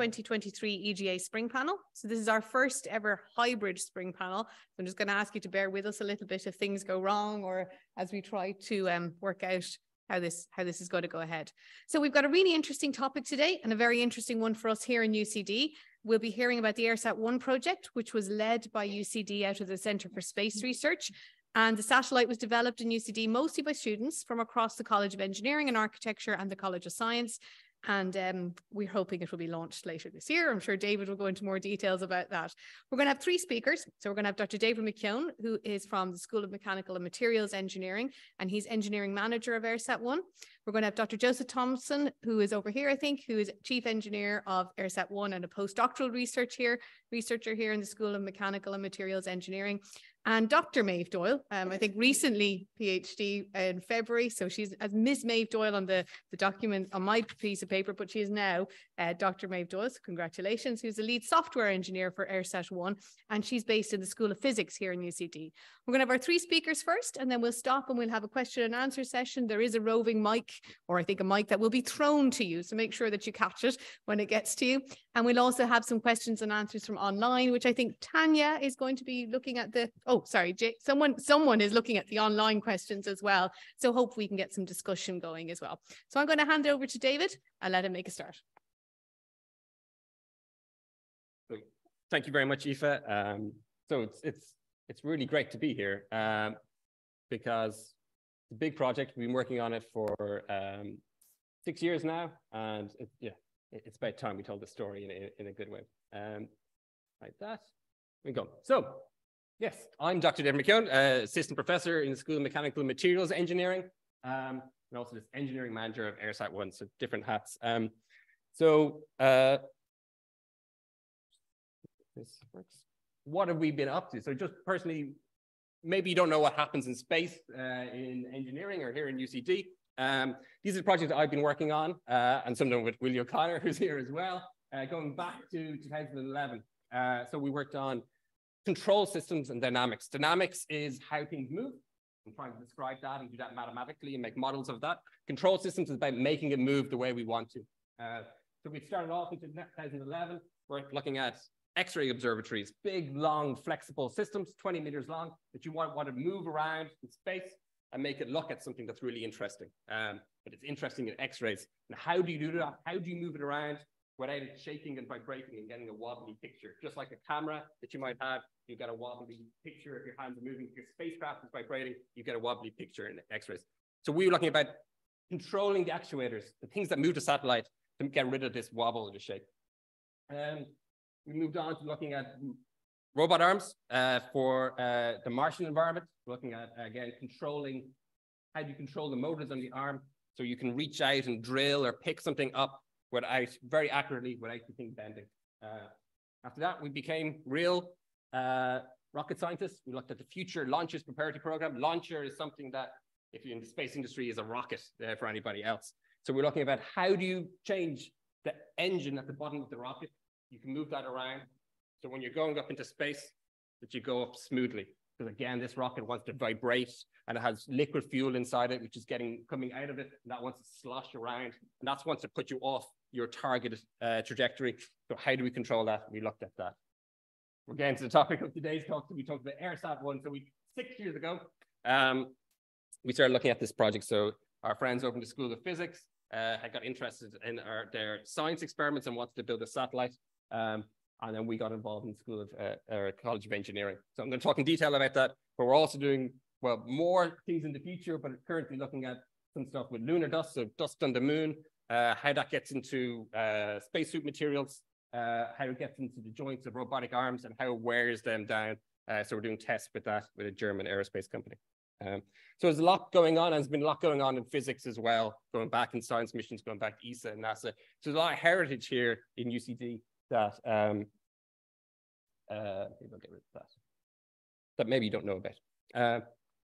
welcome to the 2023 EGA Spring Panel. So this is our first ever hybrid spring panel. So I'm just going to ask you to bear with us a little bit if things go wrong or as we try to um, work out how this how this is going to go ahead. So we've got a really interesting topic today and a very interesting one for us here in UCD. We'll be hearing about the EIRSAT 1 project, which was led by UCD out of the Centre for Space Research. And the satellite was developed in UCD mostly by students from across the College of Engineering and Architecture and the College of Science and um, we're hoping it will be launched later this year. I'm sure David will go into more details about that. We're going to have three speakers. So we're going to have Dr. David McKeown, who is from the School of Mechanical and Materials Engineering, and he's engineering manager of EIRSAT 1. We're going to have Dr. Joseph Thompson, who is over here, I think, who is chief engineer of EIRSAT 1 and a postdoctoral research here, researcher here in the School of Mechanical and Materials Engineering and Dr. Maeve Doyle, um, I think recently PhD in February. So she's as Miss Maeve Doyle on the, the document on my piece of paper, but she is now uh, Dr. Maeve Doyle. Congratulations. Who's the lead software engineer for EIRSAT 1. And she's based in the School of Physics here in UCD. We're going to have our three speakers first, and then we'll stop and we'll have a question and answer session. There is a roving mic, or I think a mic that will be thrown to you. So make sure that you catch it when it gets to you. And we'll also have some questions and answers from online, which I think Tanya is going to be looking at the oh, sorry, Jay, someone someone is looking at the online questions as well. So hope we can get some discussion going as well. So I'm going to hand over to David and let him make a start. Thank you very much, Aoife. Um, so it's it's it's really great to be here um, because the big project we've been working on it for um, six years now, and it, yeah, it, it's about time we told the story in a, in a good way. Um, like that, we go. So Yes, I'm Dr. David McKeown, uh, assistant professor in the School of Mechanical Materials Engineering, um, and also this engineering manager of EIRSAT 1, so different hats. Um, so uh, this works. What have we been up to? So just personally, maybe you don't know what happens in space uh, in engineering or here in UCD. Um, these are projects I've been working on, uh, and some of them with Willie O'Connor, who's here as well, uh, going back to 2011. Uh, so we worked on control systems and dynamics. Dynamics is how things move. I'm trying to describe that and do that mathematically and make models of that. Control systems is about making it move the way we want to. Uh, so we started off in 2011. We're looking at X-ray observatories, big, long, flexible systems, 20 meters long, that you want, want to move around in space and make it look at something that's really interesting. Um, but it's interesting in X-rays. And how do you do that? How do you move it around? without it shaking and vibrating and getting a wobbly picture. Just like a camera that you might have, you get a wobbly picture if your hands are moving. If your spacecraft is vibrating, you get a wobbly picture in X-rays. So we were looking about controlling the actuators, the things that move the satellite to get rid of this wobble or the shake. And we moved on to looking at robot arms uh, for uh, the Martian environment, looking at, again, controlling, how do you control the motors on the arm so you can reach out and drill or pick something up without very accurately without the thing bending. Uh, after that, we became real uh, rocket scientists. We looked at the future launchers preparatory program. Launcher is something that, if you're in the space industry, is a rocket uh, for anybody else. So we're looking about how do you change the engine at the bottom of the rocket? You can move that around. So when you're going up into space, that you go up smoothly. Because again, this rocket wants to vibrate and it has liquid fuel inside it, which is getting coming out of it. And that wants to slosh around. And that wants to put you off your targeted uh, trajectory. So how do we control that? We looked at that. We're getting to the topic of today's talk. So we talked about EIRSAT 1. So we six years ago, um, we started looking at this project. So our friends over in the School of Physics uh, had got interested in our, their science experiments and wanted to build a satellite. Um, and then we got involved in School of uh, College of Engineering. So I'm going to talk in detail about that. But we're also doing well more things in the future, but currently looking at some stuff with lunar dust, so dust on the moon, uh, how that gets into uh, spacesuit materials, uh, how it gets into the joints of robotic arms, and how it wears them down. Uh, so we're doing tests with that with a German aerospace company. Um, so there's a lot going on, and there's been a lot going on in physics as well, going back in science missions, going back to ESA and NASA. So there's a lot of heritage here in UCD that um, uh, maybe I'll get rid of that. That maybe you don't know about. Uh,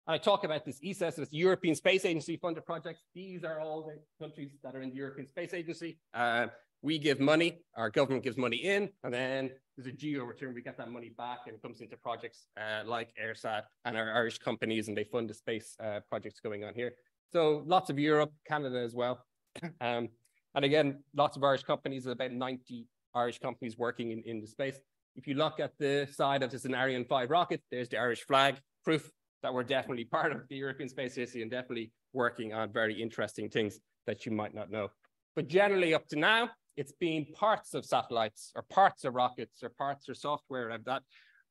I talk about this ESA, so it's European Space Agency funded projects. These are all the countries that are in the European Space Agency. Uh, we give money, our government gives money in, and then there's a geo return. We get that money back and it comes into projects uh, like EIRSAT and our Irish companies, and they fund the space uh, projects going on here. So lots of Europe, Canada as well. um, and again, lots of Irish companies, about 90 Irish companies working in, in the space. If you look at the side of this an Ariane 5 rocket, there's the Irish flag, proof that we're definitely part of the European Space Agency and definitely working on very interesting things that you might not know. But generally up to now, it's been parts of satellites or parts of rockets or parts or software of that.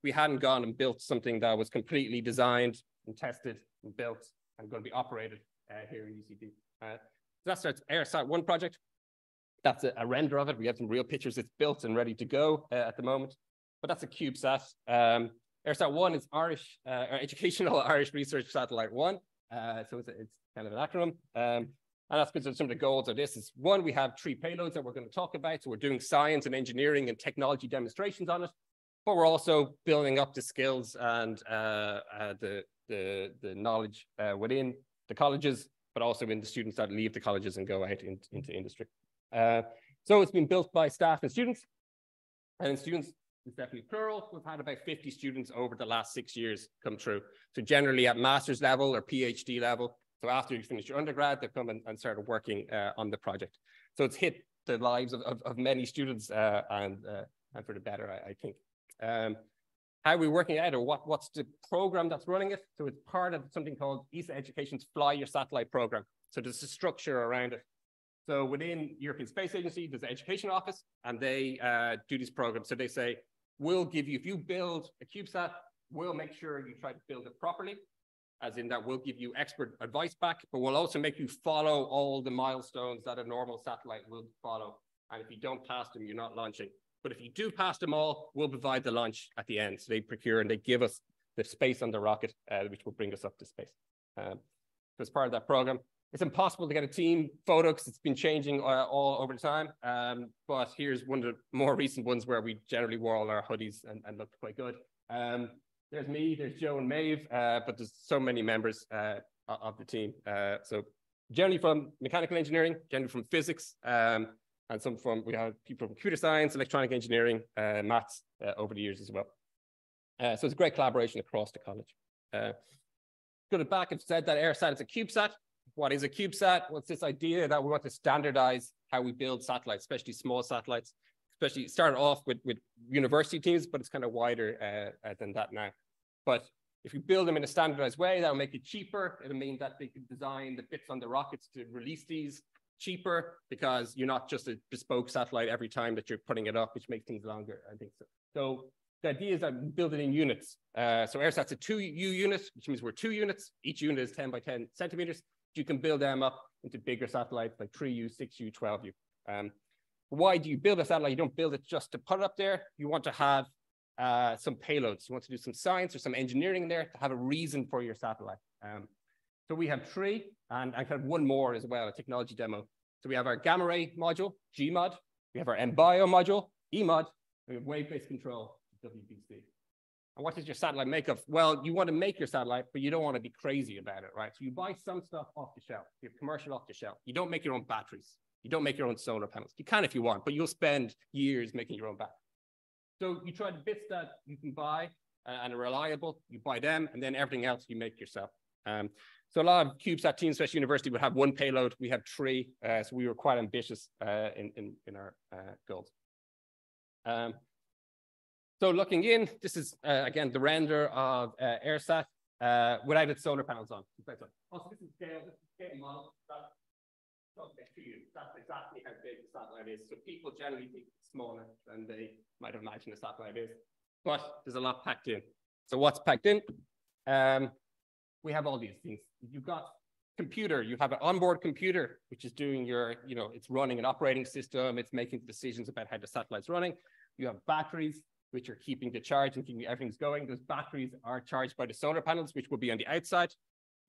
We hadn't gone and built something that was completely designed and tested and built and going to be operated uh, here in UCD. Uh, so that's our EIRSAT 1 project. That's a, a, render of it. We have some real pictures. It's built and ready to go uh, at the moment. But that's a CubeSat. Um, EIRSAT 1 is Irish, uh, Educational Irish Research Satellite 1. Uh, so it's, a, it's, kind of an acronym. Um, and that's because of some of the goals of this is one, we have three payloads that we're going to talk about. So we're doing science and engineering and technology demonstrations on it, but we're also building up the skills and uh, uh, the, the, the knowledge uh, within the colleges, but also in the students that leave the colleges and go out in, into industry. Uh, so it's been built by staff and students. And students, it's definitely plural. We've had about 50 students over the last six years come through. So generally at master's level or PhD level, so after you finish your undergrad, they come and, and started working uh, on the project. So it's hit the lives of, of, of many students uh, and, and for the better, I, I think. Um, how are we working out or what, what's the program that's running it? So it's part of something called ESA Education's Fly Your Satellite program. So there's a structure around it. So within European Space Agency, there's an education office and they uh, do these programs. So they say, we'll give you, if you build a CubeSat, we'll make sure you try to build it properly as in that we'll give you expert advice back, but we'll also make you follow all the milestones that a normal satellite will follow. And if you don't pass them, you're not launching. But if you do pass them all, we'll provide the launch at the end. So they procure and they give us the space on the rocket, uh, which will bring us up to space. Um, so as part of that program, it's impossible to get a team photo because it's been changing uh, all over the time. Um, but here's one of the more recent ones where we generally wore all our hoodies and, and looked quite good. Um, there's me, there's Joe and Maeve, uh, but there's so many members uh, of the team. Uh, so generally from mechanical engineering, generally from physics, um, and some from, we have people from computer science, electronic engineering, uh, maths uh, over the years as well. So it's a great collaboration across the college. Uh, go to back and said that EIRSAT is a CubeSat. What is a CubeSat? What's this idea that we want to standardize how we build satellites, especially small satellites, especially started off with, with university teams, but it's kind of wider uh, than that now. But if you build them in a standardized way, that'll make it cheaper. It'll mean that they can design the bits on the rockets to release these cheaper because you're not just a bespoke satellite every time that you're putting it up, which makes things longer, I think so. So the idea is that build it in units. Uh, so EIRSAT's a 2U unit, which means we're two units. Each unit is 10 by 10 centimeters. You can build them up into bigger satellites like 3U, 6U, 12U. Um, why do you build a satellite? You don't build it just to put it up there. You want to have uh, some payloads. You want to do some science or some engineering in there to have a reason for your satellite. Um, so we have three and, kind of one more as well, a technology demo. So we have our gamma ray module, GMOD. We have our EnBio module, EMOD. We have wave-based control, WBC. And what does your satellite make of? Well, you want to make your satellite, but you don't want to be crazy about it, right? So you buy some stuff off the shelf. You have commercial off the shelf. You don't make your own batteries. You don't make your own solar panels. You can if you want, but you'll spend years making your own batteries. So you try the bits that you can buy uh, and are reliable, you buy them, and then everything else you make yourself. Um, so a lot of CubeSat teams, especially university, would have one payload. We have three, uh, so we were quite ambitious uh, in, in, in, our uh, goals. Um, so looking in, this is, uh, again, the render of uh, EIRSAT without its solar panels on. Also, this is scale, this is scale model. That's exactly how big the satellite is. So people generally think it's smaller than they might imagine a satellite is. But there's a lot packed in. So what's packed in? Um, we have all these things. You've got computer, you have an onboard computer, which is doing your, you know, it's running an operating system, it's making decisions about how the satellite's running. You have batteries, which are keeping the charge and keeping everything's going. Those batteries are charged by the solar panels, which will be on the outside.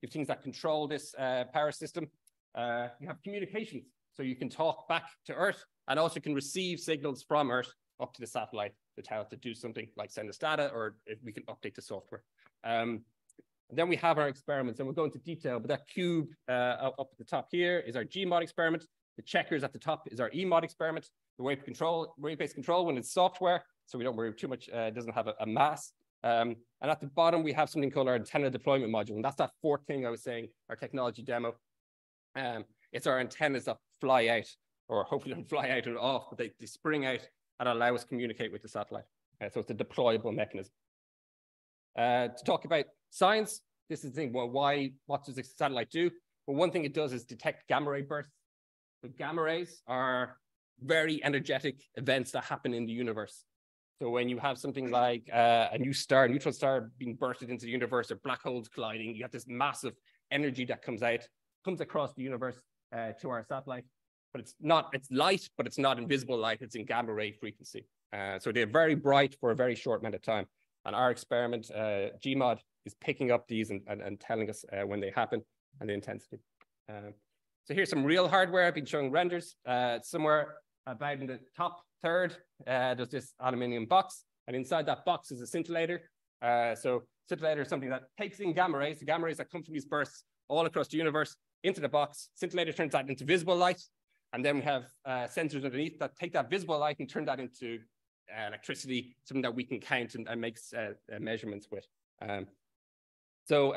You have things that control this uh, power system. Uh, you have communications, so you can talk back to Earth and also can receive signals from Earth up to the satellite to tell it to do something like send us data or we can update the software. Um, then we have our experiments and we'll go into detail, but that cube uh, up at the top here is our GMOD experiment. The checkers at the top is our EMOD experiment. The wave control, wave-based control when it's software, so we don't worry too much, uh, it doesn't have a, a mass. Um, and at the bottom, we have something called our antenna deployment module. And that's that fourth thing I was saying, our technology demo. Um, it's our antennas that fly out or hopefully don't fly out or off, but they, they spring out and allow us to communicate with the satellite. Uh, so it's a deployable mechanism. Uh, to talk about science, this is the thing, well, why, what does the satellite do? Well, one thing it does is detect gamma ray bursts. So gamma rays are very energetic events that happen in the universe. So when you have something like uh, a new star, a neutron star being bursted into the universe or black holes colliding, you have this massive energy that comes out, comes across the universe uh, to our satellite. But it's not, it's light, but it's not invisible light, it's in gamma ray frequency. Uh, so they're very bright for a very short amount of time. And our experiment, uh, GMOD, is picking up these and, and, and telling us uh, when they happen and the intensity. Uh, so here's some real hardware. I've been showing renders. Somewhere about in the top third, uh, there's this aluminium box. And inside that box is a scintillator. Uh, so scintillator is something that takes in gamma rays, the gamma rays that come from these bursts all across the universe into the box. Scintillator turns that into visible light. And then we have uh, sensors underneath that take that visible light and turn that into uh, electricity, something that we can count and, and make uh, uh, measurements with. Um, so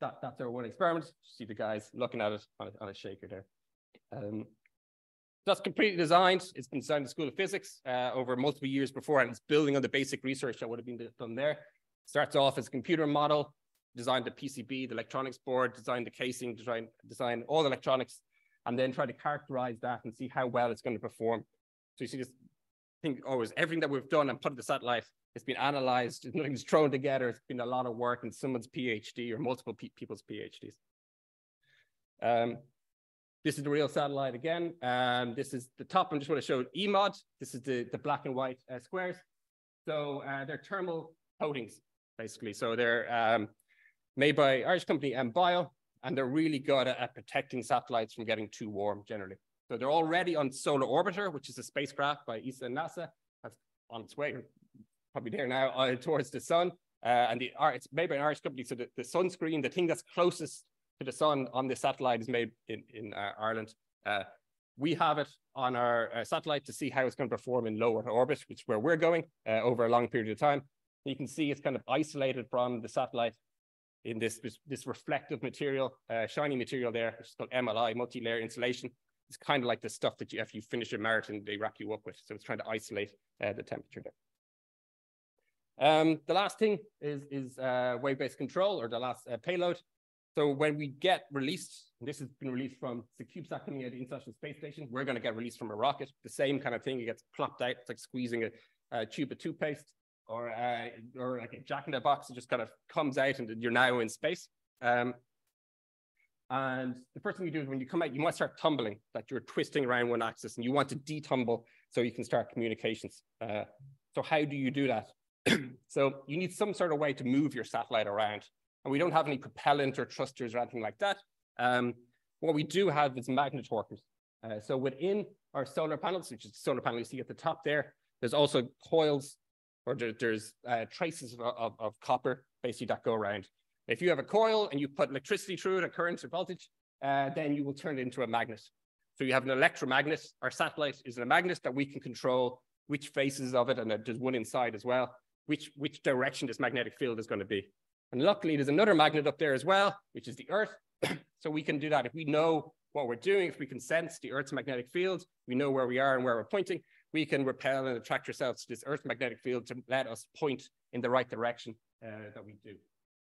that, that's our one experiment. See the guys looking at it on a, on a shaker there. Um, that's completely designed. It's been designed in the School of Physics uh, over multiple years before, and it's building on the basic research that would have been done there. Starts off as a computer model, designed the PCB, the electronics board, designed the casing, design, design all the electronics, and then try to characterize that and see how well it's going to perform. So you see this thing always oh, everything that we've done and put in the satellite, it's been analyzed, nothing's thrown together. It's been a lot of work in someone's PhD or multiple pe people's PhDs. Um, this is the real satellite again. Um, this is the top. I am just want to show EMOD. This is the, the black and white uh, squares. So uh, they're thermal coatings, basically. So they're um, made by Irish company EnBio, and they're really good at, at protecting satellites from getting too warm generally. So they're already on Solar Orbiter, which is a spacecraft by ESA and NASA. That's on its way, probably there now, uh, towards the sun. Uh, and the, it's made by an Irish company. So the, the sunscreen, the thing that's closest to the sun on the satellite is made in, in uh, Ireland. Uh, we have it on our uh, satellite to see how it's going to perform in low Earth orbit, which is where we're going uh, over a long period of time. You can see it's kind of isolated from the satellite in this, this, this reflective material, shiny material there, which is called MLI, multi-layer insulation it's kind of like the stuff that you, after you finish a marathon, they wrap you up with. So it's trying to isolate uh, the temperature there. Um, the last thing is, is uh, wave-based control or the last uh, payload. So when we get released, this has been released from the CubeSat coming at the International Space Station, we're going to get released from a rocket. The same kind of thing, it gets plopped out. It's like squeezing a, a tube of toothpaste or, uh, or like a jack in the box. It just kind of comes out and you're now in space. Um, and the first thing you do is when you come out, you might start tumbling, that you're twisting around one axis and you want to detumble so you can start communications. Uh, so how do you do that? so you need some sort of way to move your satellite around. And we don't have any propellant or thrusters or anything like that. Um, what we do have is magnet torquers. Uh, so within our solar panels, which is the solar panel you see at the top there, there's also coils or there, there's uh, traces of, of, of, copper basically that go around. If you have a coil and you put electricity through it, a current or voltage, uh, then you will turn it into a magnet. So you have an electromagnet. Our satellite is a magnet that we can control which faces of it, and there's one inside as well, which, which direction this magnetic field is going to be. And luckily, there's another magnet up there as well, which is the Earth. so we can do that. If we know what we're doing, if we can sense the Earth's magnetic field, we know where we are and where we're pointing, we can repel and attract ourselves to this Earth magnetic field to let us point in the right direction uh, that we do.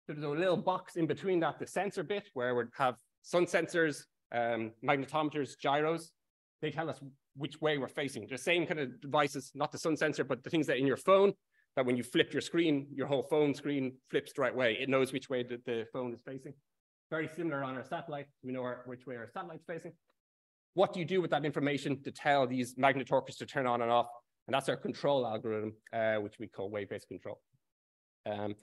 So there's a little box in between that, the sensor bit, where we have sun sensors, um, magnetometers, gyros. They tell us which way we're facing. The same kind of devices, not the sun sensor, but the things that in your phone, that when you flip your screen, your whole phone screen flips the right way. It knows which way the, the phone is facing. Very similar on our satellite. We know our, which way our satellite's facing. What do you do with that information to tell these magnetorquers to turn on and off? And that's our control algorithm, uh, which we call wave-based control. Um,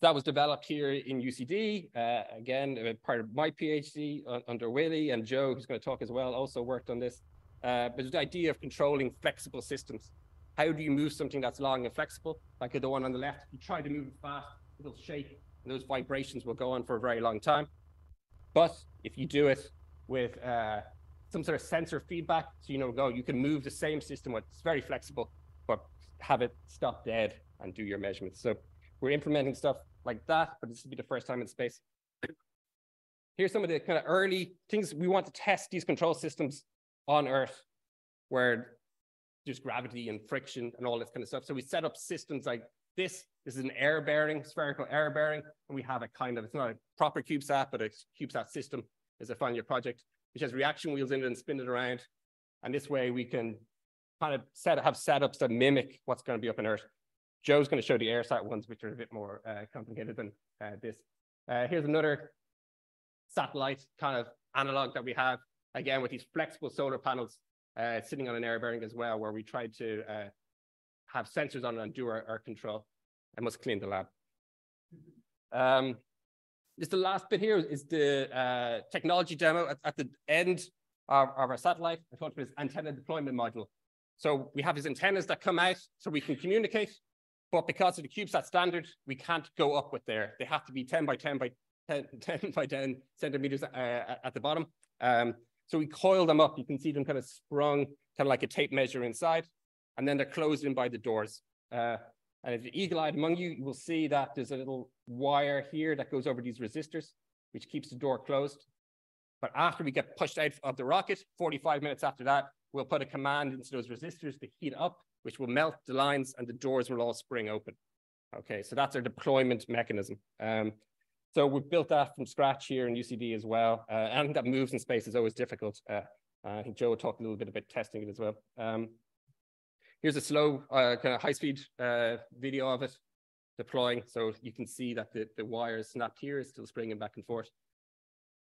that was developed here in UCD. Uh, again, part of my PhD under Willie and Joe, who's going to talk as well, also worked on this. Uh, but the idea of controlling flexible systems. How do you move something that's long and flexible? Like the one on the left, you try to move it fast, it'll shake, and those vibrations will go on for a very long time. But if you do it with uh, some sort of sensor feedback, so you know, go, you can move the same system, it's very flexible, but have it stop dead and do your measurements. So we're implementing stuff like that, but this will be the first time in space. Here's some of the kind of early things we want to test these control systems on Earth where there's gravity and friction and all this kind of stuff. So we set up systems like this. This is an air bearing, spherical air bearing, and we have a kind of, it's not a proper CubeSat, but a CubeSat system is a final year project, which has reaction wheels in it and spin it around. And this way we can kind of set, have setups that mimic what's going to be up in Earth. Joe's going to show the EIRSAT ones, which are a bit more uh, complicated than uh, this. Uh, here's another satellite kind of analog that we have, again, with these flexible solar panels uh, sitting on an air bearing as well, where we tried to uh, have sensors on and do our, our control. I must clean the lab. Um, this the last bit here is the uh, technology demo at, at the end of, of, our satellite. I talked about this antenna deployment module. So we have these antennas that come out so we can communicate, but because of the CubeSat standard, we can't go up with there. They have to be 10 by 10 by 10, 10 by 10 centimeters uh, at the bottom. Um, so we coil them up. You can see them kind of sprung, kind of like a tape measure inside, and then they're closed in by the doors. Uh, and if you're eagle-eyed among you, you will see that there's a little wire here that goes over these resistors, which keeps the door closed. But after we get pushed out of the rocket, 45 minutes after that, we'll put a command into those resistors to heat up, which will melt the lines and the doors will all spring open. Okay, so that's our deployment mechanism. Um, so we've built that from scratch here in UCD as well. Uh, anything that moves in space is always difficult. Uh, I think Joe talked a little bit about testing it as well. Um, here's a slow, uh, kind of high-speed uh, video of it deploying. So you can see that the, the wire is snapped here, is still springing back and forth.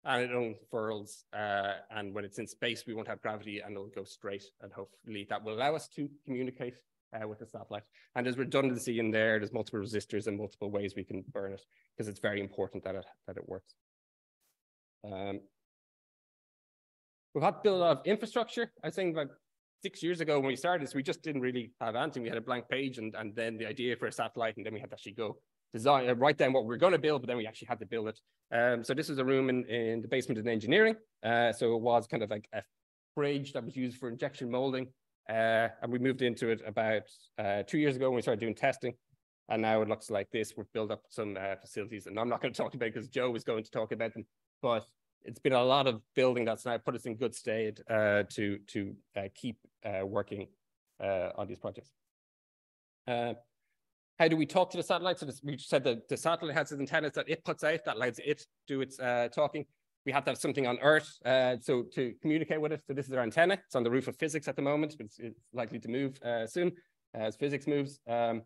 And it unfurls, uh, and when it's in space, we won't have gravity and it'll go straight. And hopefully that will allow us to communicate uh, with the satellite. And there's redundancy in there. There's multiple resistors and multiple ways we can burn it because it's very important that it, that it works. Um, we've had to build a lot of infrastructure. I think about six years ago when we started this, we just didn't really have anything. We had a blank page and, and then the idea for a satellite, and then we had to actually go design, uh, write down what we're going to build, but then we actually had to build it. Um, so this is a room in, in the basement in engineering. Uh, so it was kind of like a fridge that was used for injection molding. Uh, and we moved into it about uh, two years ago when we started doing testing. And now it looks like this. We've built up some uh, facilities, and I'm not going to talk about because Joe is going to talk about them. But it's been a lot of building that's now put us in good state uh, to to uh, keep uh, working on these projects. how do we talk to the satellite? So this, we said that the satellite has its antennas that it puts out that lets it do its talking we have to have something on Earth uh, so to communicate with it. So this is our antenna. It's on the roof of physics at the moment, but it's, it's likely to move uh, soon as physics moves. Um,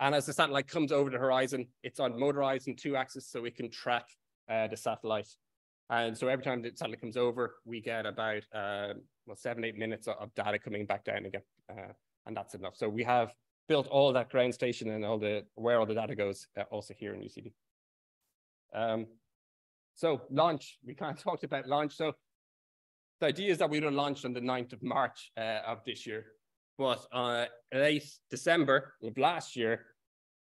and as the satellite comes over the horizon, it's on motorized and two axis, so we can track uh, the satellite. And so every time the satellite comes over, we get about uh, well seven eight minutes of data coming back down again, uh, and that's enough. So we have built all that ground station and all the where all the data goes uh, also here in UCD. Um, so launch, we kind of talked about launch. So the idea is that we would have launched on the 9th of March uh, of this year. But uh, late December of last year,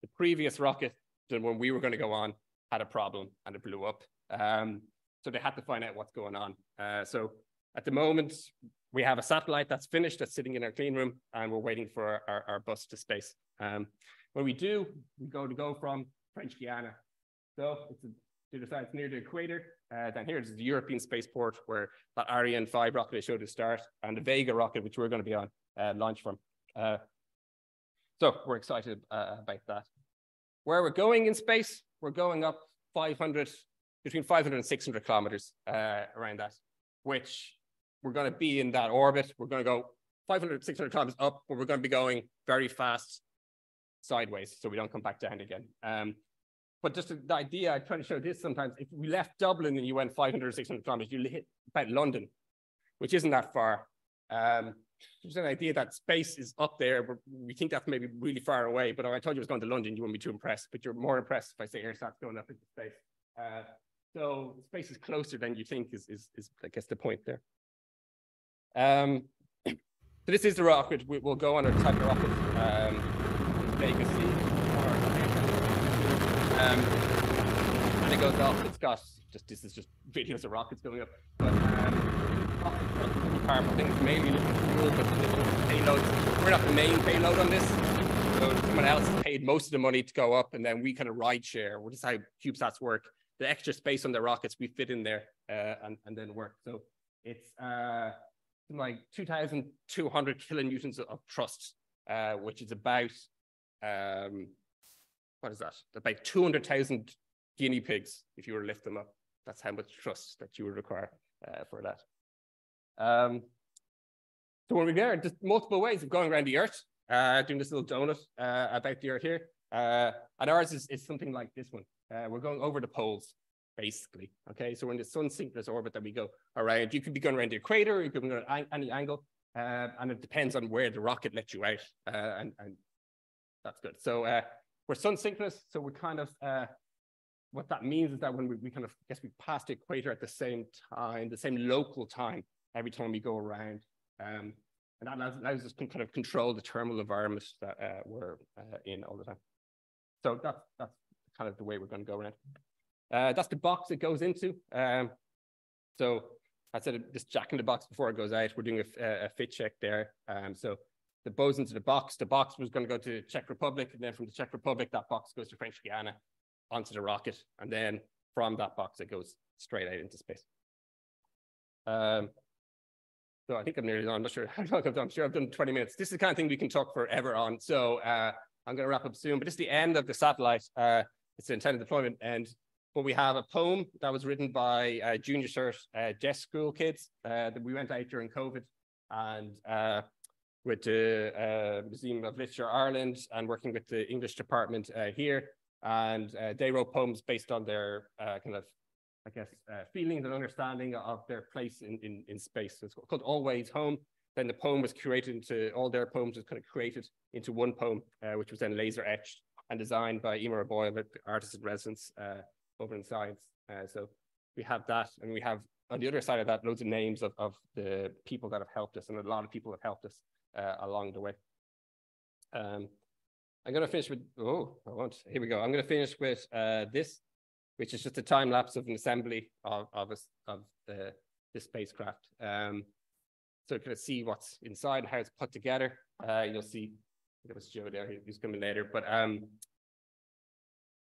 the previous rocket, that when we were going to go on, had a problem and it blew up. Um, so they had to find out what's going on. Uh, so at the moment, we have a satellite that's finished, that's sitting in our clean room, and we're waiting for our, our bus to space. Um, when we do, we go to go from French Guiana. So it's a to the side near the equator. Uh, then here's the European spaceport where that Ariane 5 rocket I showed the start and the Vega rocket, which we're going to be on uh, launch from. Uh, so we're excited uh, about that. Where we're going in space, we're going up 500, between 500 and 600 kilometers uh, around that, which we're going to be in that orbit. We're going to go 500, 600 kilometers up, but we're going to be going very fast sideways so we don't come back down again. Um, but just the idea, I try to show this sometimes, if we left Dublin and you went 500 or 600 kilometers, you hit about London, which isn't that far. Um, there's an idea that space is up there, but we think that's maybe really far away. But I told you I was going to London, you wouldn't be too impressed, but you're more impressed if I say EIRSAT's going up into space. Uh, so space is closer than you think is, is, is, I guess, the point there. Um, so this is the rocket. We, will go on our type of rocket. Um, Vega um, and it goes off. It's got just this is just videos of rockets going up. But um, powerful things, mainly fuel, but payloads. We're not the main payload on this. So someone else paid most of the money to go up, and then we kind of ride share. Which is how CubeSats work. The extra space on the rockets we fit in there uh, and, and then work. So it's uh, like 2,200 kilonewtons of thrust, uh, which is about, um, what is that? About 200,000 guinea pigs if you were to lift them up. That's how much trust that you would require uh, for that. Um, so when we're there, just multiple ways of going around the Earth, uh, doing this little donut uh, about the Earth here. Uh, and ours is, is something like this one. Uh, we're going over the poles, basically. Okay, so we're in the sun synchronous orbit that we go around. You could be going around the equator, you could be going at any angle, uh, and it depends on where the rocket lets you out, and, and that's good. So we're sun synchronous, so we're kind of, what that means is that when we, we kind of, I guess we pass the equator at the same time, the same local time, every time we go around. Um, and that allows, allows, us to kind of control the thermal environment that uh, we're uh, in all the time. So that's, that's kind of the way we're going to go around. Uh, that's the box it goes into. Um, so I said just jacking the box before it goes out. We're doing a, a fit check there. Um, so the goes into the box. The box was going to go to Czech Republic, and then from the Czech Republic, that box goes to French Guiana onto the rocket, and then from that box, it goes straight out into space. Um, so I think I'm nearly done. I'm not sure how long I've done. I'm sure I've done 20 minutes. This is the kind of thing we can talk forever on. So uh, I'm going to wrap up soon, but is the end of the satellite. Uh, it's the intended deployment end. But we have a poem that was written by uh, junior cert uh, Jess school kids uh, that we went out during COVID and uh, with the uh, Museum of Literature Ireland and working with the English department here. And they wrote poems based on their kind of, I guess, feelings and understanding of their place in, in, in space. It's called Always Home. Then the poem was curated into, all their poems was kind of created into one poem, which was then laser etched and designed by Emer Boyle, the artist in residence uh, over in science. Uh, so we have that, and we have on the other side of that loads of names of, of the people that have helped us, and a lot of people have helped us uh, along the way. Um, I'm going to finish with, oh, I won't. Here we go. I'm going to finish with uh, this, which is just a time lapse of an assembly of, of, a, of the, the spacecraft. Um, so you can see what's inside, and how it's put together. Uh, you'll see, there was Joe there, he's coming later, but um,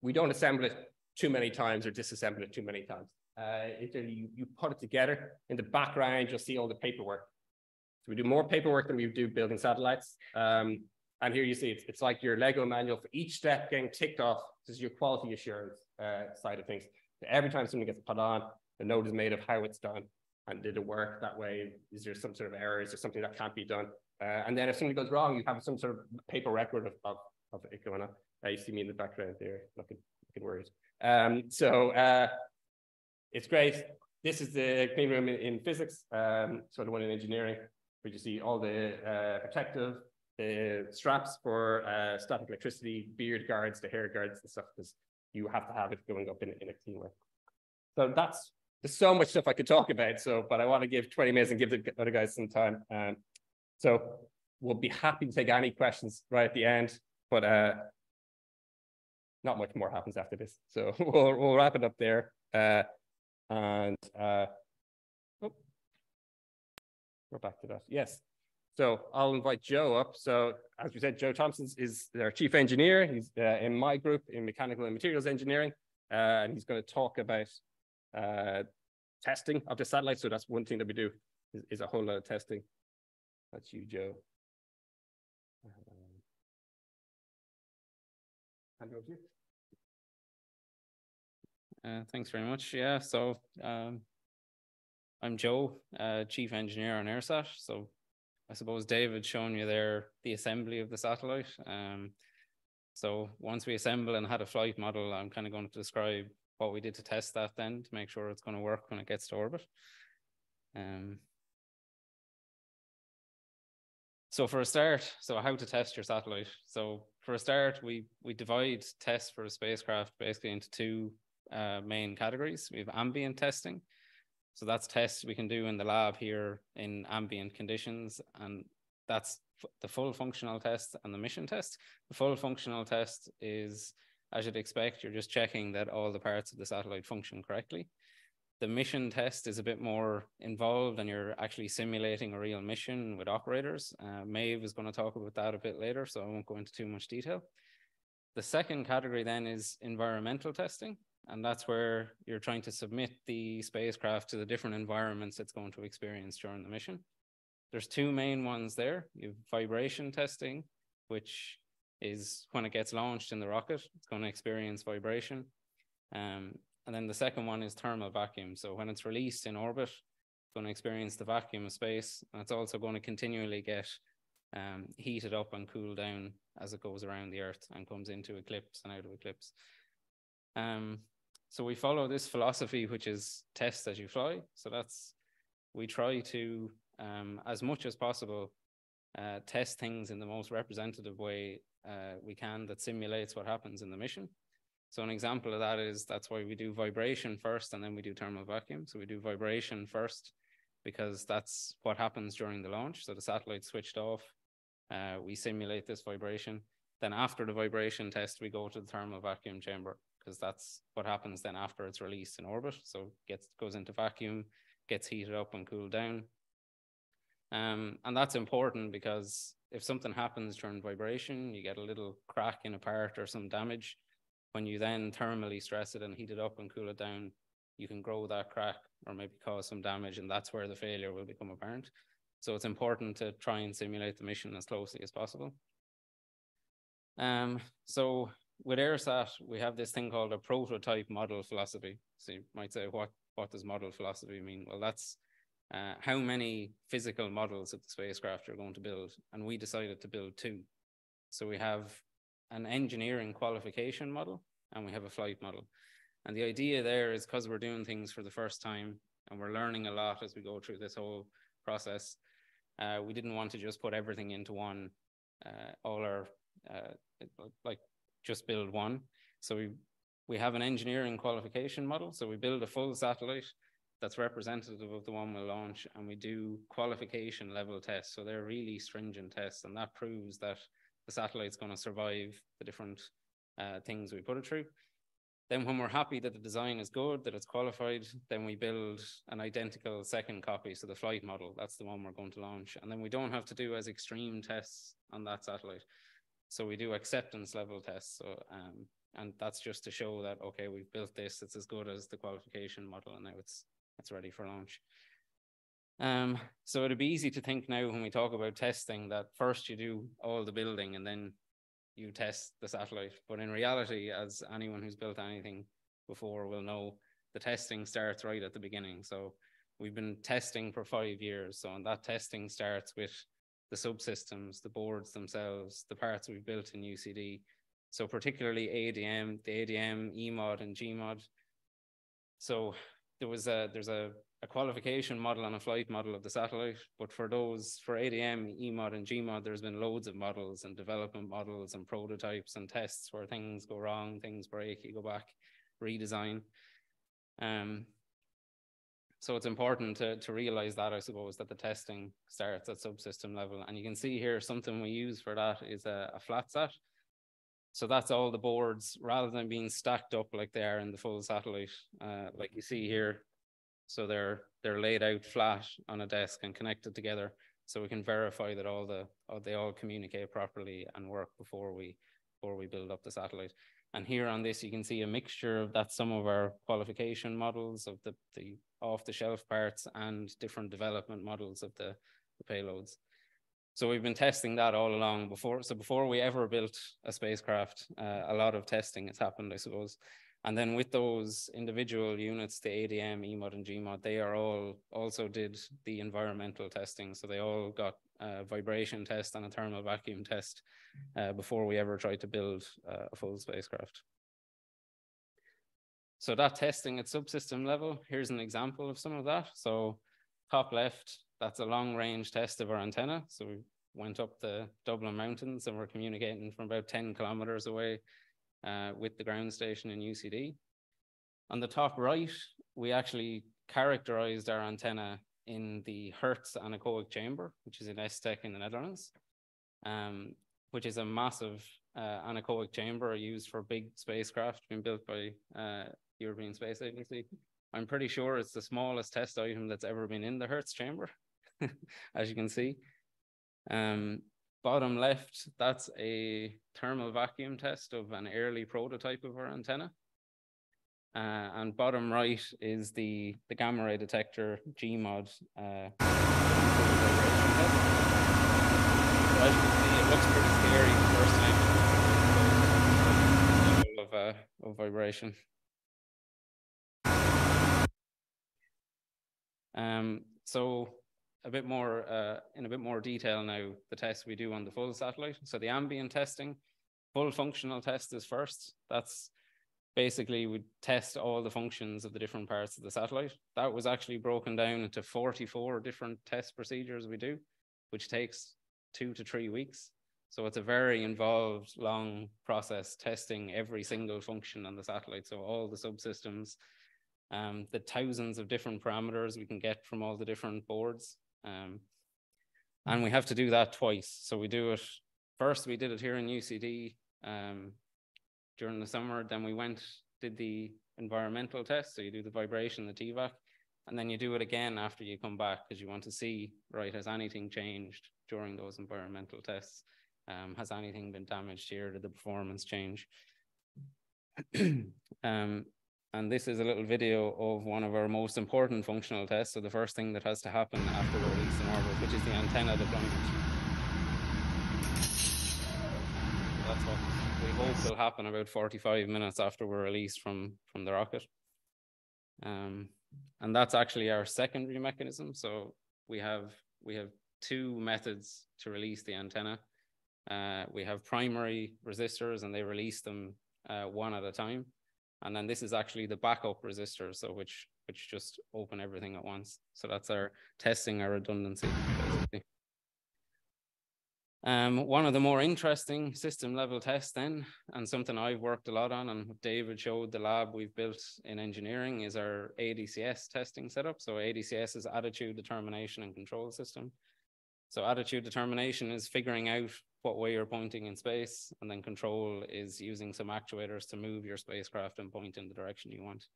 we don't assemble it too many times or disassemble it too many times. Uh, it, you, you put it together. In the background, you'll see all the paperwork. So we do more paperwork than we do building satellites. Um, and here you see it's, it's like your Lego manual for each step getting ticked off. This is your quality assurance uh, side of things. So every time something gets put on, the note is made of how it's done and did it work that way? Is there some sort of error? Is there something that can't be done? Uh, and then if something goes wrong, you have some sort of paper record of, of, of it going on. Uh, you see me in the background there looking, looking worried. Um, so uh, it's great. This is the clean room in, in physics, um, the one in engineering, where you see all the uh, protective, the straps for uh, static electricity, beard guards, the hair guards and stuff, because you have to have it going up in, in a clean way. So that's there's so much stuff I could talk about. So, but I want to give 20 minutes and give the other guys some time. Um, so we'll be happy to take any questions right at the end. But uh, not much more happens after this. So we'll, we'll wrap it up there. Uh, and uh, oh, we're back to that. Yes. So I'll invite Joe up. So as we said, Joe Thompson is our chief engineer. He's uh, in my group in mechanical and materials engineering. Uh, and he's going to talk about uh, testing of the satellite. So that's one thing that we do is, is a whole lot of testing. That's you, Joe. You. Uh, thanks very much. Yeah, so um, I'm Joe, uh, Chief Engineer on EIRSAT. So I suppose David shown you there the assembly of the satellite. Um, so once we assemble and had a flight model, I'm kind of going to describe what we did to test that then to make sure it's going to work when it gets to orbit. Um, so for a start, so how to test your satellite. So for a start, we we divide tests for a spacecraft basically into two uh, main categories. We have ambient testing. So that's tests we can do in the lab here in ambient conditions. And that's the full functional test and the mission test. The full functional test is, as you'd expect, you're just checking that all the parts of the satellite function correctly. The mission test is a bit more involved and you're actually simulating a real mission with operators. Uh, Maeve is going to talk about that a bit later, so I won't go into too much detail. The second category then is environmental testing, and that's where you're trying to submit the spacecraft to the different environments it's going to experience during the mission. there's two main ones there. You have vibration testing, which is when it gets launched in the rocket, it's going to experience vibration. Um, and then the second one is thermal vacuum. So when it's released in orbit, it's going to experience the vacuum of space. And it's also going to continually get um, heated up and cooled down as it goes around the Earth and comes into eclipse and out of eclipse. Um, so we follow this philosophy, which is test as you fly. So that's we try to, um, as much as possible, uh, test things in the most representative way uh, we can that simulates what happens in the mission. So an example of that is that's why we do vibration first and then we do thermal vacuum. So we do vibration first because that's what happens during the launch. So the satellite switched off, uh, we simulate this vibration. Then after the vibration test, we go to the thermal vacuum chamber because that's what happens then after it's released in orbit. So gets goes into vacuum, gets heated up and cooled down. Um, and that's important because if something happens during vibration, you get a little crack in a part or some damage. When you then thermally stress it and heat it up and cool it down, you can grow that crack or maybe cause some damage, and that's where the failure will become apparent. So it's important to try and simulate the mission as closely as possible. Um, so with EIRSAT, we have this thing called a prototype model philosophy. So you might say, what, what does model philosophy mean? Well, that's uh, how many physical models of the spacecraft you're going to build. And we decided to build two. So we have an engineering qualification model and we have a flight model. And the idea there is because we're doing things for the first time and we're learning a lot as we go through this whole process, uh, we didn't want to just put everything into one, uh, all our, uh, like just build one. So we, we have an engineering qualification model. So we build a full satellite that's representative of the one we'll launch and we do qualification level tests. So they're really stringent tests and that proves that the satellite's going to survive the different uh, things we put it through. Then when we're happy that the design is good, that it's qualified, then we build an identical second copy. So the flight model, that's the one we're going to launch. And then we don't have to do as extreme tests on that satellite. So we do acceptance level tests. So, um, and that's just to show that, okay, we've built this, it's as good as the qualification model and now it's, it's ready for launch. Um, so it'd be easy to think now when we talk about testing that first you do all the building and then you test the satellite. But in reality, as anyone who's built anything before will know, the testing starts right at the beginning. So we've been testing for five years. So and that testing starts with the subsystems, the boards themselves, the parts we've built in UCD. So particularly ADM, the ADM, EMOD, and GMOD. So there was a there's a a qualification model and a flight model of the satellite. But for those, for ADM, EMOD, and GMOD, there's been loads of models and development models and prototypes and tests where things go wrong, things break, you go back, redesign. Um, so it's important to, to realize that, I suppose, that the testing starts at subsystem level. And you can see here something we use for that is a, a flat sat. So that's all the boards rather than being stacked up like they are in the full satellite. Uh, like you see here, so they're they're laid out flat on a desk and connected together, so we can verify that all the they all communicate properly and work before we before we build up the satellite. And here on this, you can see a mixture of that some of our qualification models of the, the off the shelf parts and different development models of the, the payloads. So we've been testing that all along before. So before we ever built a spacecraft, uh, a lot of testing has happened, I suppose. And then with those individual units, the ADM, EMOD, and GMOD, they are all also did the environmental testing. So they all got a vibration test and a thermal vacuum test uh, before we ever tried to build uh, a full spacecraft. So that testing at subsystem level, here's an example of some of that. So top left, that's a long range test of our antenna. So we went up the Dublin Mountains and we're communicating from about 10 kilometers away uh, with the ground station in UCD. On the top right, we actually characterized our antenna in the Hertz anechoic chamber, which is in ESTEC in the Netherlands, um, which is a massive uh, anechoic chamber used for big spacecraft being built by uh, European Space Agency. I'm pretty sure it's the smallest test item that's ever been in the Hertz chamber, as you can see. Um, bottom left, that's a thermal vacuum test of an early prototype of our antenna. Uh, and bottom right is the, the gamma ray detector GMOD. Uh, as you can see, it looks pretty scary the first time of, uh, of vibration. Um, so a bit more uh, in a bit more detail now, the tests we do on the full satellite. So the ambient testing, full functional test is first. That's basically we test all the functions of the different parts of the satellite. That was actually broken down into 44 different test procedures we do, which takes two to three weeks. So it's a very involved, long process testing every single function on the satellite. So all the subsystems, um, the thousands of different parameters we can get from all the different boards. Um, and we have to do that twice. So we do it first, we did it here in UCD um, during the summer. Then we went, did the environmental test. So you do the vibration, the TVAC, and then you do it again after you come back because you want to see, right, has anything changed during those environmental tests? Um, has anything been damaged here? Did the performance change? um, and this is a little video of one of our most important functional tests. So the first thing that has to happen after we're released in orbit, which is the antenna deployment. That's what we hope will happen about 45 minutes after we're released from, from the rocket. Um, and that's actually our secondary mechanism. So we have we have two methods to release the antenna. Uh, we have primary resistors and they release them uh, one at a time. And then this is actually the backup resistor, so which which just open everything at once. So that's our testing our redundancy, basically. Um, one of the more interesting system level tests then, and something I've worked a lot on, and David showed the lab we've built in engineering is our ADCS testing setup. So ADCS is attitude determination and control system. So attitude determination is figuring out what way you're pointing in space, and then control is using some actuators to move your spacecraft and point in the direction you want.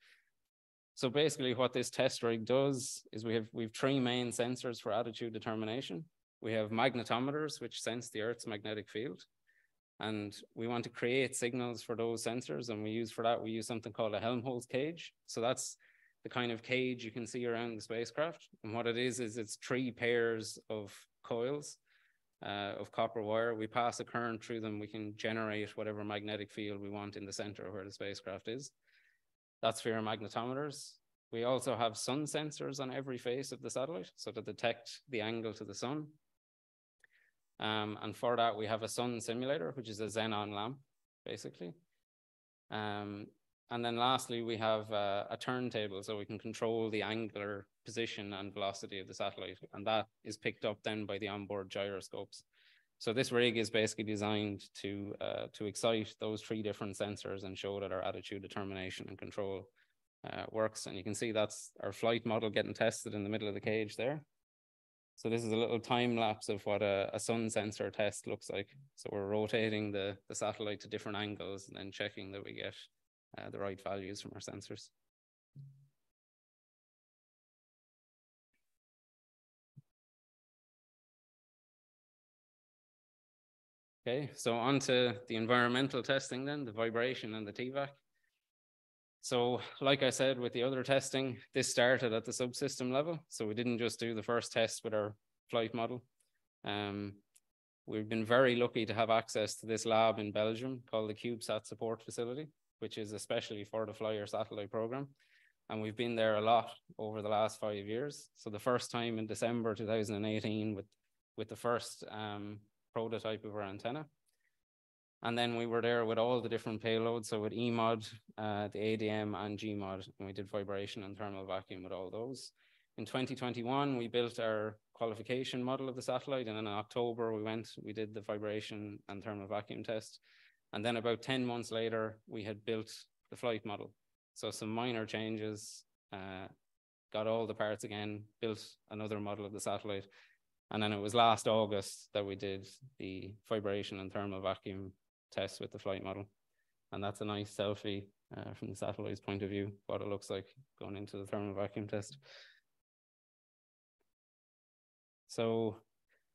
So basically what this test rig does is we have we've three main sensors for attitude determination. We have magnetometers, which sense the Earth's magnetic field. And we want to create signals for those sensors. And we use for that, we use something called a Helmholtz cage. So that's the kind of cage you can see around the spacecraft. And what it is, is it's three pairs of coils uh, of copper wire. We pass a current through them. We can generate whatever magnetic field we want in the center of where the spacecraft is. That's for our magnetometers. We also have sun sensors on every face of the satellite, so to detect the angle to the sun. Um, and for that, we have a sun simulator, which is a xenon lamp, basically. Um, and then lastly, we have uh, a turntable, so we can control the angular position and velocity of the satellite. And that is picked up then by the onboard gyroscopes. So this rig is basically designed to, uh, to excite those three different sensors and show that our attitude determination and control uh, works. And you can see that's our flight model getting tested in the middle of the cage there. So this is a little time lapse of what a, a sun sensor test looks like. So we're rotating the, the satellite to different angles and then checking that we get uh, the right values from our sensors. Okay, so on to the environmental testing then, the vibration and the TVAC. So like I said, with the other testing, this started at the subsystem level. So we didn't just do the first test with our flight model. Um, we've been very lucky to have access to this lab in Belgium called the CubeSat Support Facility which is especially for the Fly Your Satellite program. And we've been there a lot over the last five years. So the first time in December 2018 with, with the first um, prototype of our antenna. And then we were there with all the different payloads. So with EMOD, uh, the ADM and GMOD, and we did vibration and thermal vacuum with all those. In 2021, we built our qualification model of the satellite. And in October, we went, we did the vibration and thermal vacuum test. And then about 10 months later, we had built the flight model. So some minor changes, uh, got all the parts again, built another model of the satellite. And then it was last August that we did the vibration and thermal vacuum test with the flight model. And that's a nice selfie uh, from the satellite's point of view, what it looks like going into the thermal vacuum test. So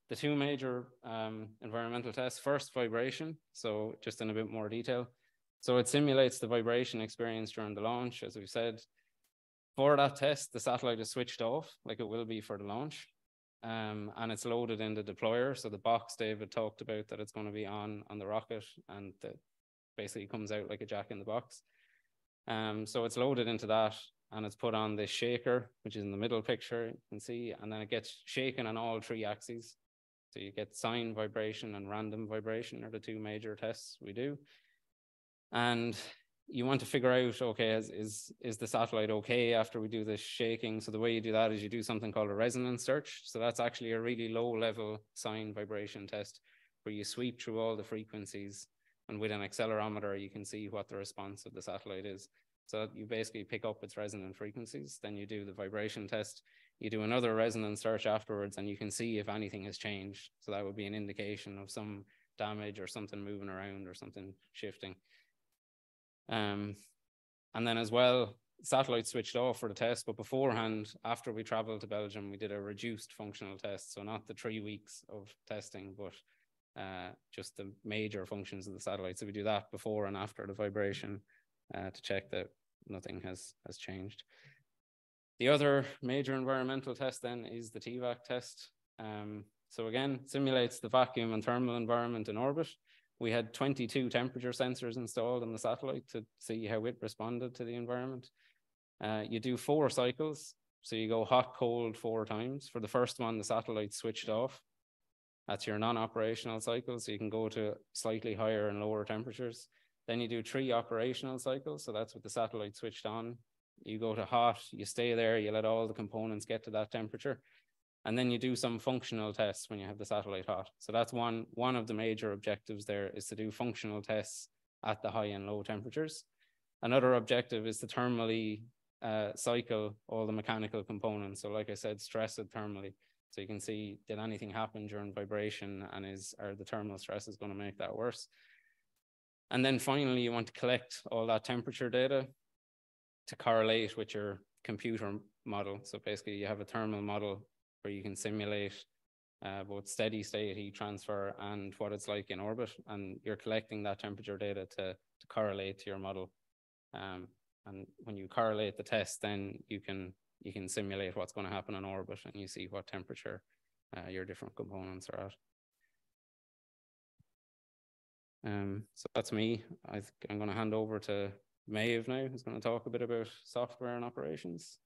the two major um, environmental tests. First, vibration. So just in a bit more detail. So it simulates the vibration experience during the launch, as we said. For that test, the satellite is switched off, like it will be for the launch. Um, and it's loaded in the deployer. So the box David talked about that it's going to be on on the rocket, and the, basically comes out like a jack in the box. Um, so it's loaded into that and it's put on this shaker, which is in the middle picture, you can see, and then it gets shaken on all three axes. So you get sine vibration and random vibration are the two major tests we do. And you want to figure out, okay, is, is, is the satellite okay after we do this shaking? So the way you do that is you do something called a resonance search. So that's actually a really low level sine vibration test where you sweep through all the frequencies and with an accelerometer, you can see what the response of the satellite is. So you basically pick up its resonant frequencies, then you do the vibration test, you do another resonance search afterwards, and you can see if anything has changed. So that would be an indication of some damage or something moving around or something shifting. Um, and then as well, satellite switched off for the test, but beforehand, after we traveled to Belgium, we did a reduced functional test. So not the three weeks of testing, but uh, just the major functions of the satellite. So we do that before and after the vibration uh, to check that nothing has, has changed. The other major environmental test then is the TVAC test. Um, so again, simulates the vacuum and thermal environment in orbit. We had 22 temperature sensors installed on the satellite to see how it responded to the environment. Uh, you do four cycles. So you go hot, cold four times. For the first one, the satellite switched off. That's your non-operational cycle. So you can go to slightly higher and lower temperatures. Then you do three operational cycles. So that's with the satellite switched on. You go to hot, you stay there, you let all the components get to that temperature. And then you do some functional tests when you have the satellite hot. So that's one, one of the major objectives there is to do functional tests at the high and low temperatures. Another objective is to thermally uh, cycle all the mechanical components. So like I said, stress it thermally. So you can see, did anything happen during vibration and is are the thermal stresses going to make that worse? And then finally, you want to collect all that temperature data to correlate with your computer model. So basically, you have a thermal model where you can simulate uh, both steady state heat transfer and what it's like in orbit, and you're collecting that temperature data to, to correlate to your model. Um, and when you correlate the test, then you can you can simulate what's going to happen in orbit, and you see what temperature uh, your different components are at. Um, so that's me. I am going to hand over to Maeve now, who's going to talk a bit about software and operations.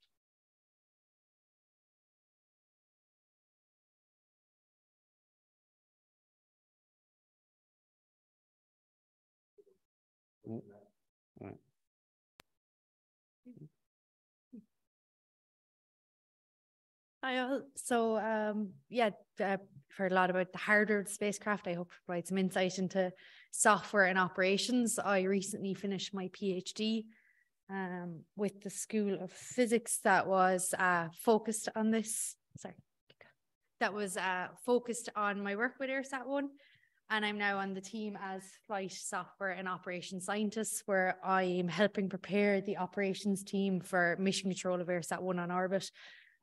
Hi all. So um, yeah, uh, heard a lot about the hardware of spacecraft. I hope provide some insight into software and operations. I recently finished my PhD um, with the School of Physics that was uh, focused on this. Sorry, that was uh, focused on my work with EIRSAT One, and I'm now on the team as flight software and operations scientist, where I'm helping prepare the operations team for mission control of EIRSAT One on orbit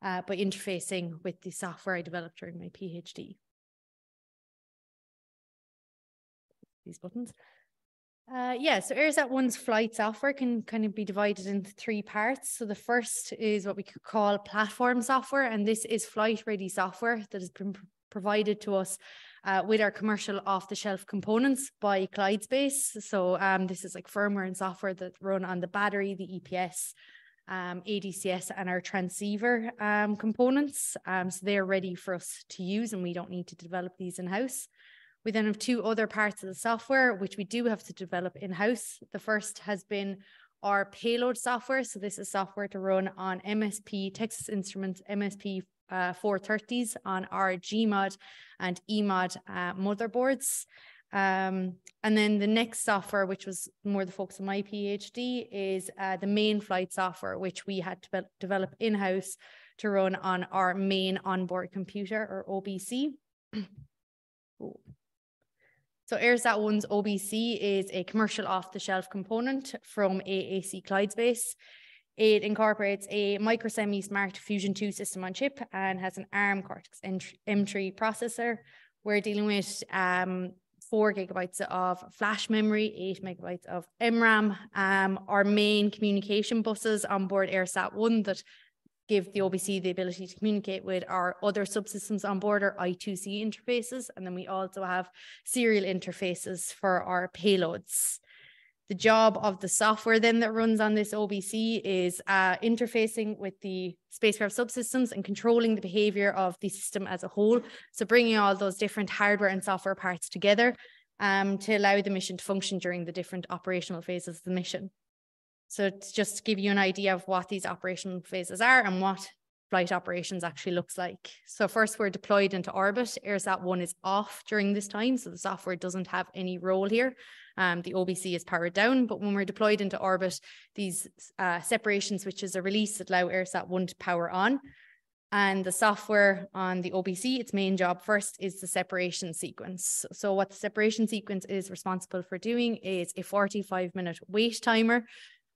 uh, by interfacing with the software I developed during my PhD. These buttons. Uh, yeah, so EIRSAT One's flight software can kind of be divided into three parts. So the first is what we could call platform software, and this is flight ready software that has been pr provided to us uh, with our commercial off-the-shelf components by Clyde Space. So um, this is like firmware and software that run on the battery, the EPS, um, ADCS and our transceiver um, components. Um, so they're ready for us to use and we don't need to develop these in-house. We then have two other parts of the software, which we do have to develop in-house. The first has been our payload software. So this is software to run on MSP, Texas Instruments MSP uh, 430s on our GMOD and EMOD uh, motherboards. Um, and then the next software, which was more the focus of my PhD, is uh, the main flight software, which we had to develop in house to run on our main onboard computer or OBC. So EIRSAT One's OBC is a commercial off-the-shelf component from AAC Clyde Space. It incorporates a microsemi SmartFusion2 system on chip and has an ARM Cortex M3 processor. We're dealing with um, four gigabytes of flash memory, eight megabytes of MRAM. Um, our main communication buses on board EIRSAT 1 that give the OBC the ability to communicate with our other subsystems on board our I2C interfaces. And then we also have serial interfaces for our payloads. The job of the software then that runs on this OBC is uh, interfacing with the spacecraft subsystems and controlling the behavior of the system as a whole. So bringing all those different hardware and software parts together um, to allow the mission to function during the different operational phases of the mission. So to just give you an idea of what these operational phases are and what flight operations actually looks like. So first we're deployed into orbit. EIRSAT-1 is off during this time, so the software doesn't have any role here. Um, the OBC is powered down, but when we're deployed into orbit, these uh, separation switches are released that allow EIRSAT-1 to power on. And the software on the OBC, its main job first is the separation sequence. So what the separation sequence is responsible for doing is a 45 minute wait timer.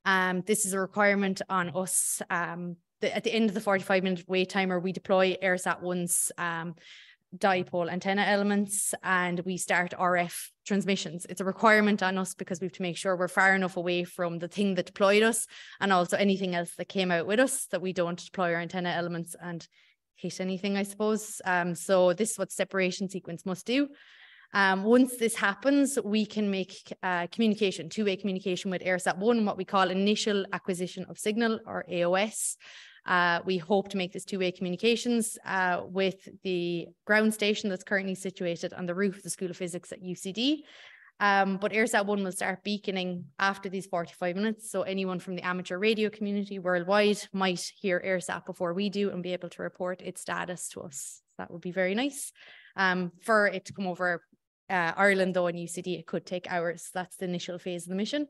Um, this is a requirement on us um, the, at the end of the 45 minute wait timer, we deploy EIRSAT-1's um, dipole antenna elements and we start RF transmissions. It's a requirement on us because we have to make sure we're far enough away from the thing that deployed us and also anything else that came out with us that we don't deploy our antenna elements and hit anything, I suppose. Um, so this is what separation sequence must do. Um, once this happens, we can make uh, communication, two-way communication with EIRSAT-1, what we call initial acquisition of signal or AOS. Uh, we hope to make this two-way communications uh, with the ground station that's currently situated on the roof of the School of Physics at UCD. Um, but EIRSAT-1 will start beaconing after these 45 minutes. So anyone from the amateur radio community worldwide might hear EIRSAT before we do and be able to report its status to us. That would be very nice. Um, for it to come over uh, Ireland, though, in UCD, it could take hours. That's the initial phase of the mission.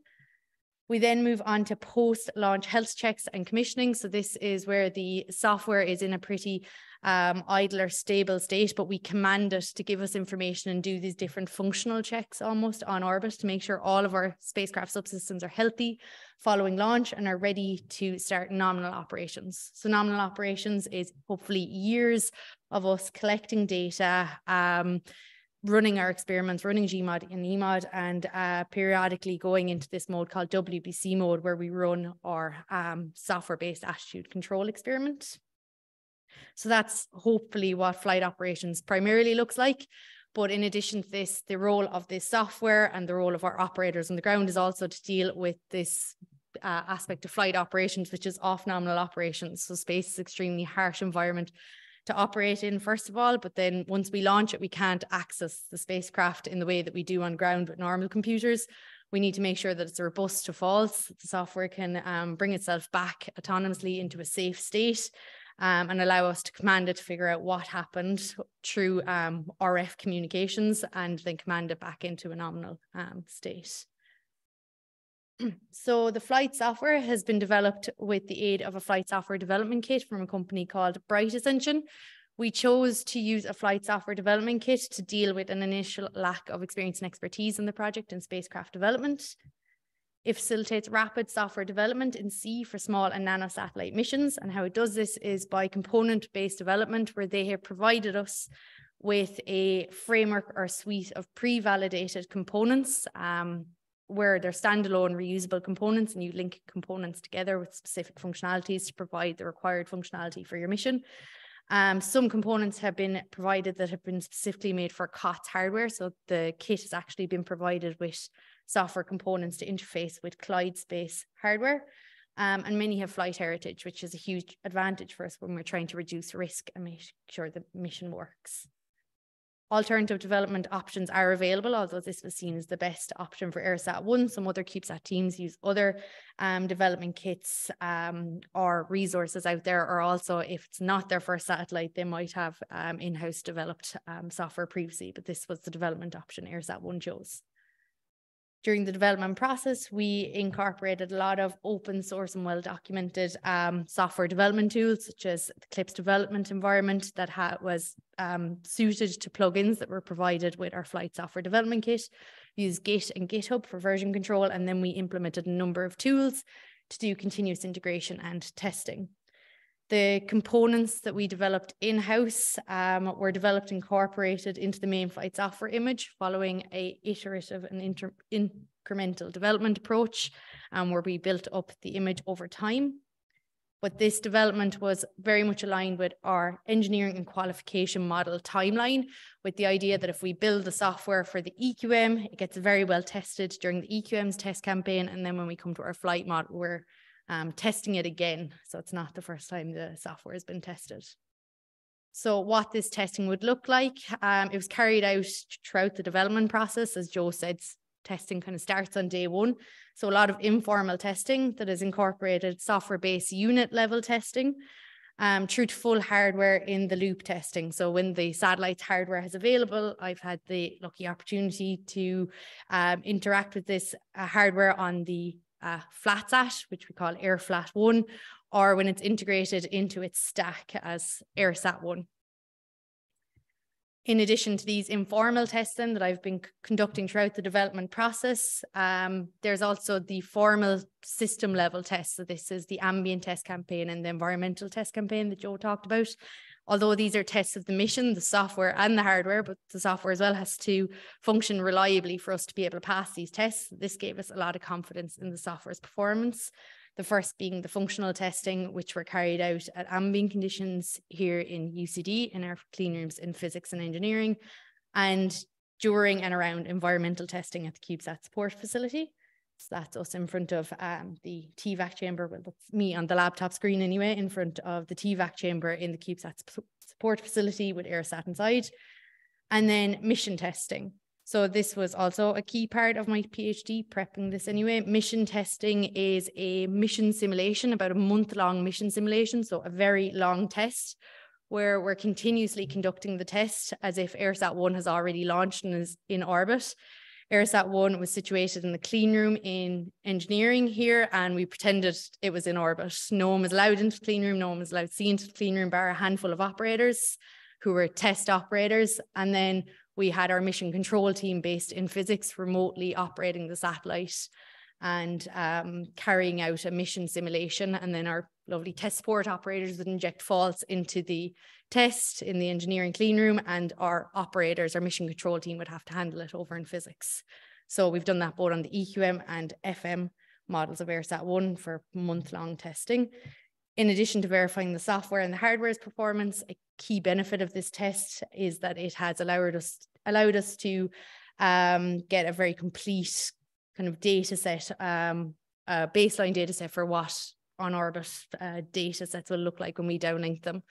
We then move on to post-launch health checks and commissioning. So this is where the software is in a pretty um, idle or stable state, but we command it to give us information and do these different functional checks almost on orbit to make sure all of our spacecraft subsystems are healthy following launch and are ready to start nominal operations. So nominal operations is hopefully years of us collecting data, um, running our experiments, running GMOD and EMOD, and uh, periodically going into this mode called WBC mode, where we run our um, software-based attitude control experiment. So that's hopefully what flight operations primarily looks like. But in addition to this, the role of this software and the role of our operators on the ground is also to deal with this uh, aspect of flight operations, which is off nominal operations. So space is extremely harsh environment to operate in, first of all. But then once we launch it, we can't access the spacecraft in the way that we do on ground with normal computers. We need to make sure that it's robust to faults. The software can um, bring itself back autonomously into a safe state um, and allow us to command it to figure out what happened through um, RF communications and then command it back into a nominal um, state. so the flight software has been developed with the aid of a flight software development kit from a company called Bright Ascension. We chose to use a flight software development kit to deal with an initial lack of experience and expertise in the project and spacecraft development. It facilitates rapid software development in C for small and nano satellite missions. And how it does this is by component based development, where they have provided us with a framework or suite of pre validated components um, where they're standalone reusable components and you link components together with specific functionalities to provide the required functionality for your mission. Um, some components have been provided that have been specifically made for COTS hardware. So the kit has actually been provided with software components to interface with Clyde Space hardware. Um, and many have flight heritage, which is a huge advantage for us when we're trying to reduce risk and make sure the mission works. Alternative development options are available, although this was seen as the best option for EIRSAT-1. Some other CubeSat teams use other um, development kits um, or resources out there, or also if it's not their first satellite, they might have um, in-house developed um, software previously, but this was the development option EIRSAT-1 chose during the development process, we incorporated a lot of open source and well documented um, software development tools, such as the Eclipse development environment that was um, suited to plugins that were provided with our flight software development kit. We used Git and GitHub for version control, and then we implemented a number of tools to do continuous integration and testing. The components that we developed in-house um, were developed incorporated into the main flight software image following a iterative and inter- incremental development approach um, where we built up the image over time. But this development was very much aligned with our engineering and qualification model timeline, with the idea that if we build the software for the EQM, it gets very well tested during the EQM's test campaign. And then when we come to our flight model, we're um, testing it again. So it's not the first time the software has been tested. So what this testing would look like, um, it was carried out throughout the development process. As Joe said, testing kind of starts on day one. So a lot of informal testing that has incorporated software-based unit level testing um, through to full hardware in the loop testing. So when the satellite's hardware is available, I've had the lucky opportunity to um, interact with this uh, hardware on the uh, FlatSat, which we call AirFlat 1, or when it's integrated into its stack as EIRSAT 1 in addition to these informal testing that I've been conducting throughout the development process, um, there's also the formal system level tests. So this is the ambient test campaign and the environmental test campaign that Joe talked about. Although these are tests of the mission, the software and the hardware, but the software as well has to function reliably for us to be able to pass these tests. This gave us a lot of confidence in the software's performance. The first being the functional testing, which were carried out at ambient conditions here in UCD in our clean rooms in physics and engineering, and during and around environmental testing at the CubeSat support facility. So that's us in front of um, the TVAC chamber. Well, that's me on the laptop screen anyway, in front of the TVAC chamber in the CubeSat support facility with EIRSAT inside. And then mission testing. So this was also a key part of my PhD, prepping this anyway. Mission testing is a mission simulation, about a month long mission simulation. So a very long test where we're continuously conducting the test as if EIRSAT 1 has already launched and is in orbit. EIRSAT 1 was situated in the clean room in engineering here, and we pretended it was in orbit. No one was allowed into the clean room, no one was allowed to see into the clean room, bar a handful of operators who were test operators. And then we had our mission control team based in physics remotely operating the satellite and um, carrying out a mission simulation. And then our lovely test support operators would inject faults into the test in the engineering clean room, and our operators, our mission control team, would have to handle it over in physics. So we've done that both on the EQM and FM models of EIRSAT 1 for month long testing. In addition to verifying the software and the hardware's performance, a key benefit of this test is that it has allowed us allowed us to um, get a very complete kind of data set, um, baseline data set for what on orbit uh, data sets will look like when we downlink them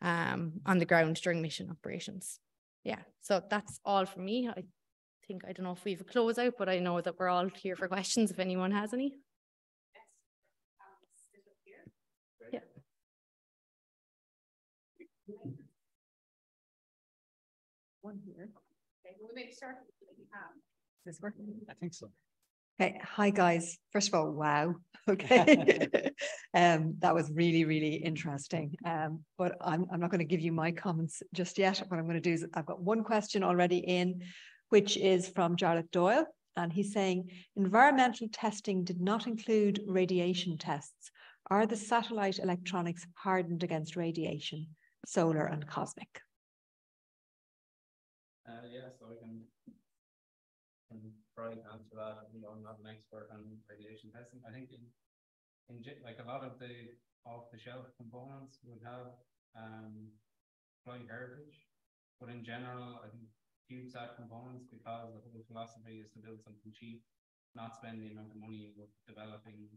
um, on the ground during mission operations. Yeah, so that's all for me. I think I don't know if we have a close out, but I know that we're all here for questions if anyone has any. Yes, one here. Okay, will we maybe start Is this working? I think so. Okay, hi guys. First of all, wow. Okay. um, that was really, really interesting. Um, but I'm, I'm not going to give you my comments just yet. What I'm going to do is I've got one question already in, which is from Jarlath Doyle. And he's saying environmental testing did not include radiation tests. Are the satellite electronics hardened against radiation, solar and cosmic? Uh, yeah, so I can, can to answer that. You know, I'm not an expert on radiation testing. I think in, in like a lot of the off the shelf components would have um, flight heritage, but in general, I think CubeSat components, because the whole philosophy is to build something cheap, not spend the amount of money with developing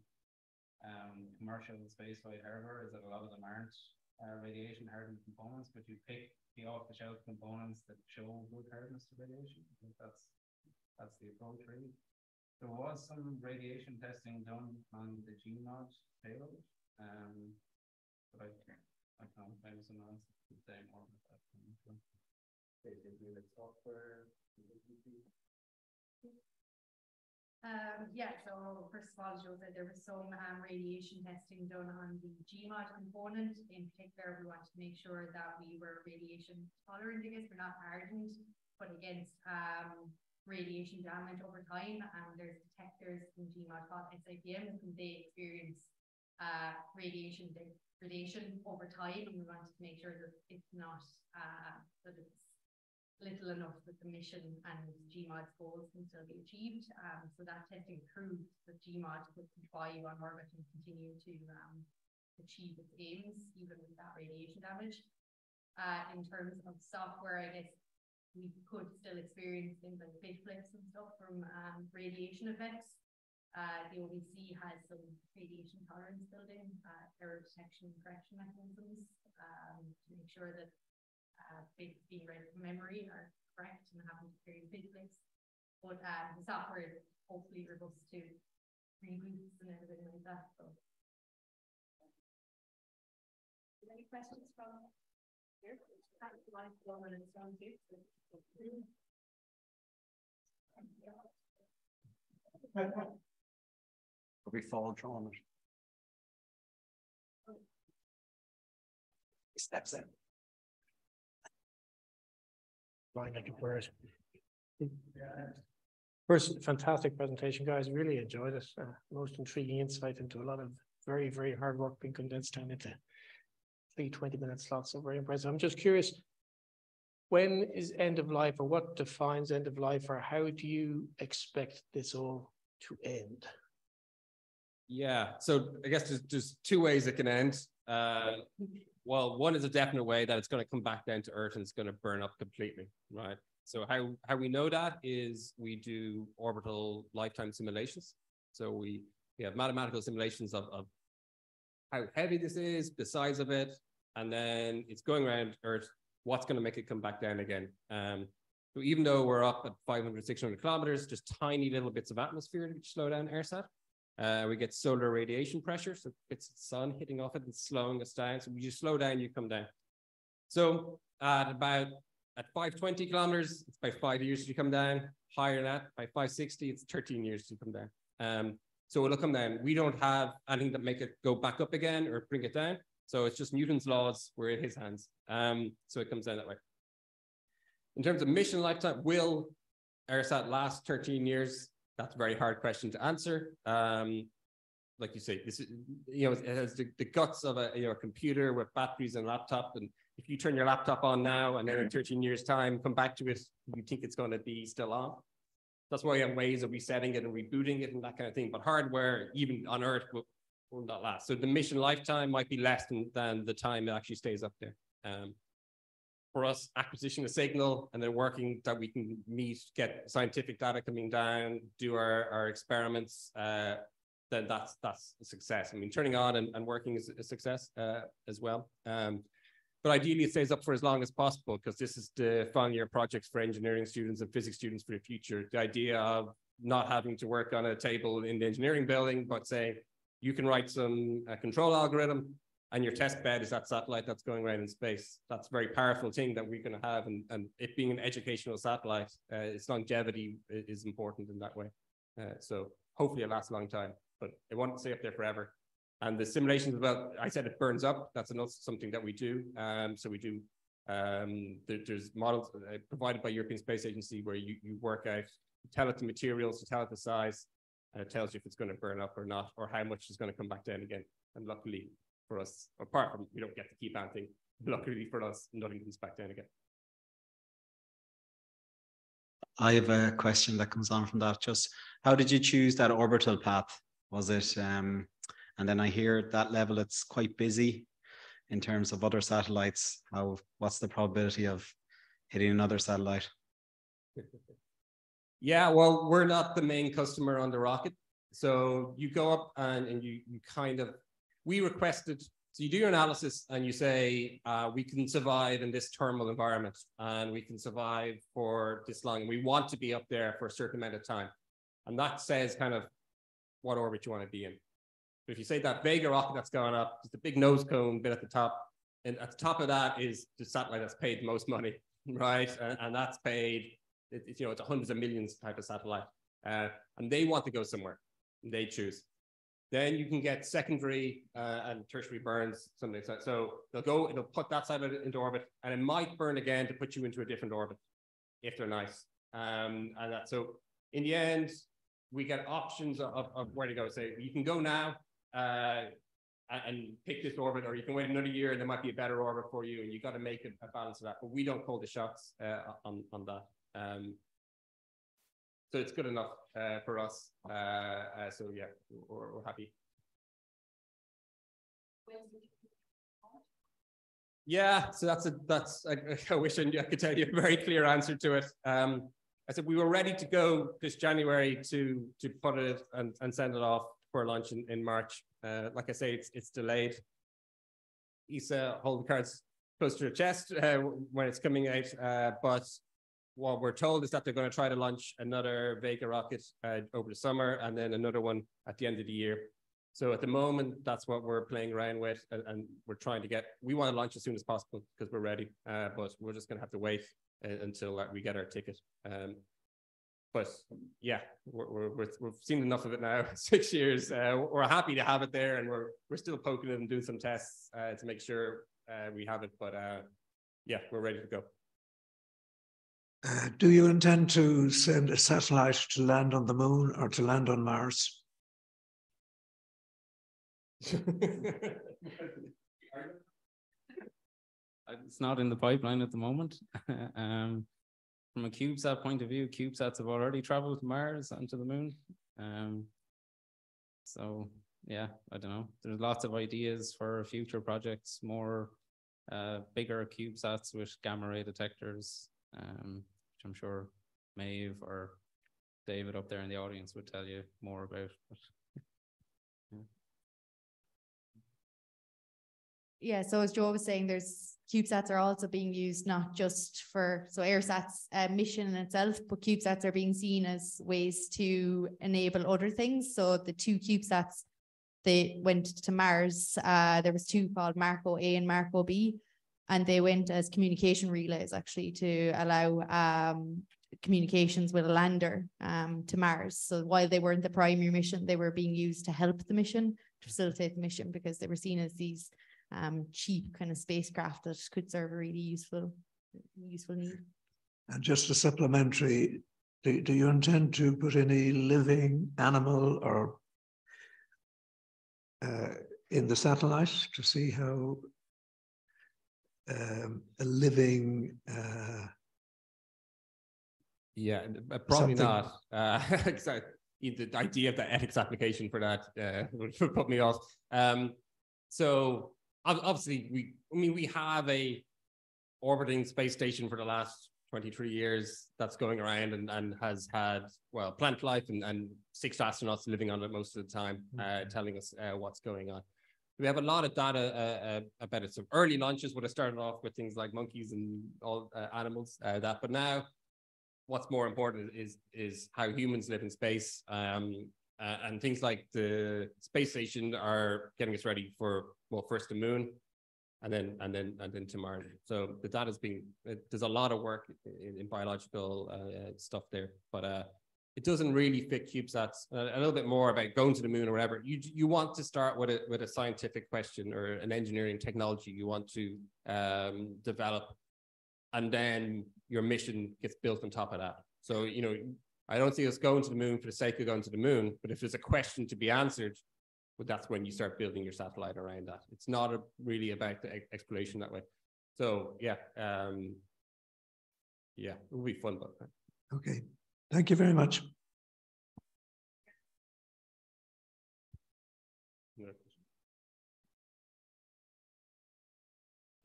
um, commercial spaceflight hardware, is that a lot of them aren't uh, radiation hardened components, but you pick the off-the-shelf components that show good hardness to radiation. I think that's that's the approach really. There was some radiation testing done on the GMOD payload, um, but I I can't find someone else to say more about that. They did do software. Um, yeah, so first of all, Joe said there was some um, radiation testing done on the GMOD component. In particular, we wanted to make sure that we were radiation tolerant against, we're not hardened, but against um, radiation damage over time. And there's detectors in GMOD called SIPM, and they experience uh, radiation degradation over time. And we wanted to make sure that it's not, uh, that it's little enough that the mission and GMOD's goals can still be achieved. Um, so that testing proved that GMOD could comply on orbit and continue to um, achieve its aims, even with that radiation damage. Uh, in terms of software, I guess we could still experience things like bit flips and stuff from um, radiation effects. Uh, the OBC has some radiation tolerance building, uh, error detection and correction mechanisms um, to make sure that uh, being read from memory are correct and haven't experienced bit flips. But uh, the software is hopefully robust to reboots and everything like that. So. Any questions from here? We fall drawn. Steps in. Line like a bird. First, fantastic presentation, guys. Really enjoyed it. Uh, most intriguing insight into a lot of very, very hard work being condensed down into three 20 minute slots. So very impressive. I'm just curious, when is end of life or what defines end of life or how do you expect this all to end? Yeah, so I guess there's, there's two ways it can end. Uh, well, one is a definite way that it's going to come back down to earth and it's going to burn up completely, right? So how, how we know that is we do orbital lifetime simulations. So we, we have mathematical simulations of, of how heavy this is, the size of it, and then it's going around Earth. What's going to make it come back down again? Um, so even though we're up at 500, 600 kilometers, just tiny little bits of atmosphere to slow down EIRSAT. Uh, we get solar radiation pressure, so bits of sun hitting off it and slowing us down. So you slow down, you come down. So at about at 520 kilometers, it's about five years to come down. Higher than that, by 560, it's 13 years to come down. Um, so it'll come down. We don't have anything that make it go back up again or bring it down. So it's just Newton's laws. We're in his hands. Um, so it comes down that way. In terms of mission lifetime, will EIRSAT last 13 years? That's a very hard question to answer. Um, like you say, this is, you know, it has the, the guts of a you know a computer with batteries and laptop. And if you turn your laptop on now and then in 13 years time, come back to it, you think it's going to be still on. That's why we have ways of resetting it and rebooting it and that kind of thing. But hardware, even on Earth, will, will not last. So the mission lifetime might be less than, than the time it actually stays up there. Um, for us, acquisition of signal and then working that we can meet, get scientific data coming down, do our, our experiments, uh, then that's that's a success. I mean, turning on and, and working is a success uh, as well. Um, but ideally, it stays up for as long as possible because this is the final year projects for engineering students and physics students for the future. The idea of not having to work on a table in the engineering building, but say you can write some uh, control algorithm and your test bed is that satellite that's going around in space. That's a very powerful thing that we're going to have. And, and it being an educational satellite, uh, its longevity is important in that way. Uh, so hopefully it lasts a long time, but it won't stay up there forever. And the simulations about, I said it burns up. That's another something that we do. Um, so we do, um, there, there's models uh, provided by European Space Agency where you, you work out, tell it the materials, you tell it the size, and it tells you if it's going to burn up or not, or how much is going to come back down again. And luckily for us, apart from we don't get to keep anything, luckily for us, nothing comes back down again. I have a question that comes on from that. Just how did you choose that orbital path? Was it um, and then I hear at that level it's quite busy in terms of other satellites. How what's the probability of hitting another satellite? Yeah, well, we're not the main customer on the rocket. So you go up and, and you you kind of we requested so you do your analysis and you say uh, we can survive in this thermal environment and we can survive for this long. We want to be up there for a certain amount of time, and that says kind of what orbit you want to be in. But if you say that Vega rocket that's going up, it's the big nose cone bit at the top. And at the top of that is the satellite that's paid the most money, right? And, and that's paid, it, it, you know, it's hundreds of millions type of satellite. Uh, and they want to go somewhere. They choose. Then you can get secondary uh, and tertiary burns, something like that. So they'll go, it'll put that satellite into orbit, and it might burn again to put you into a different orbit if they're nice. Um, and that, so in the end, we get options of, of where to go. So you can go now, uh, and pick this orbit, or you can wait another year and there might be a better orbit for you, and you got to make a, a, balance of that. But we don't call the shots uh, on on that. Um, so it's good enough uh, for us. Uh, uh, so yeah, we're, we're happy. Yeah, so that's a that's I, I wish I, could tell you a very clear answer to it. Um, I said we were ready to go this January to to put it and, and send it off for launch in, in March. Uh, like I say, it's it's delayed. ESA hold the cards close to your chest uh, when it's coming out, uh, but what we're told is that they're going to try to launch another Vega rocket uh, over the summer and then another one at the end of the year. So at the moment, that's what we're playing around with, and, and we're trying to get. We want to launch as soon as possible because we're ready, uh, but we're just going to have to wait uh, until uh, we get our ticket. Um, but yeah, we're, we have seen enough of it now. Six years, uh, we're happy to have it there, and we're we're still poking it and doing some tests uh, to make sure uh, we have it. But yeah, we're ready to go. Uh, do you intend to send a satellite to land on the moon or to land on Mars? it's not in the pipeline at the moment. um, from a CubeSat point of view, CubeSats have already traveled to Mars and to the moon. Um, so yeah, I don't know. There's lots of ideas for future projects, more uh, bigger CubeSats with gamma ray detectors, um, I'm sure Maeve or David up there in the audience would tell you more about. But yeah, so as Joe was saying, there's CubeSats are also being used not just for so EIRSAT's uh, mission in itself, but CubeSats are being seen as ways to enable other things. So the two CubeSats they went to Mars. Uh, there was two called MarCO A and MarCO B, and they went as communication relays actually to allow um, communications with a lander um, to Mars. So while they weren't the primary mission, they were being used to help the mission, to facilitate the mission, because they were seen as these um, cheap kind of spacecraft that could serve a really useful, useful need. And just a supplementary, do, do you intend to put any living animal or uh, in the satellite to see how um, a living uh, yeah uh, probably something. not uh, the idea of the ethics application for that uh, would put me off um, so obviously we i mean we have a orbiting space station for the last 23 years that's going around and, and has had well plant life and, and six astronauts living on it most of the time uh, mm-hmm. telling us uh, what's going on we have a lot of data uh, uh about it some early launches would have started off with things like monkeys and all uh, animals uh, that but now what's more important is is how humans live in space um, uh, and things like the space station are getting us ready for well, first the moon, and then and then and then to Mars. So the data's being there's a lot of work in, in biological uh, stuff there, but it doesn't really fit CubeSats. Uh, a little bit more about going to the moon or whatever. You you want to start with a with a scientific question or an engineering technology you want to um, develop, and then your mission gets built on top of that. So you know I don't see us going to the moon for the sake of going to the moon, but if there's a question to be answered, well, that's when you start building your satellite around that. It's not a, really about the exploration that way. So yeah, um, yeah, it will be fun, but okay. Thank you very much.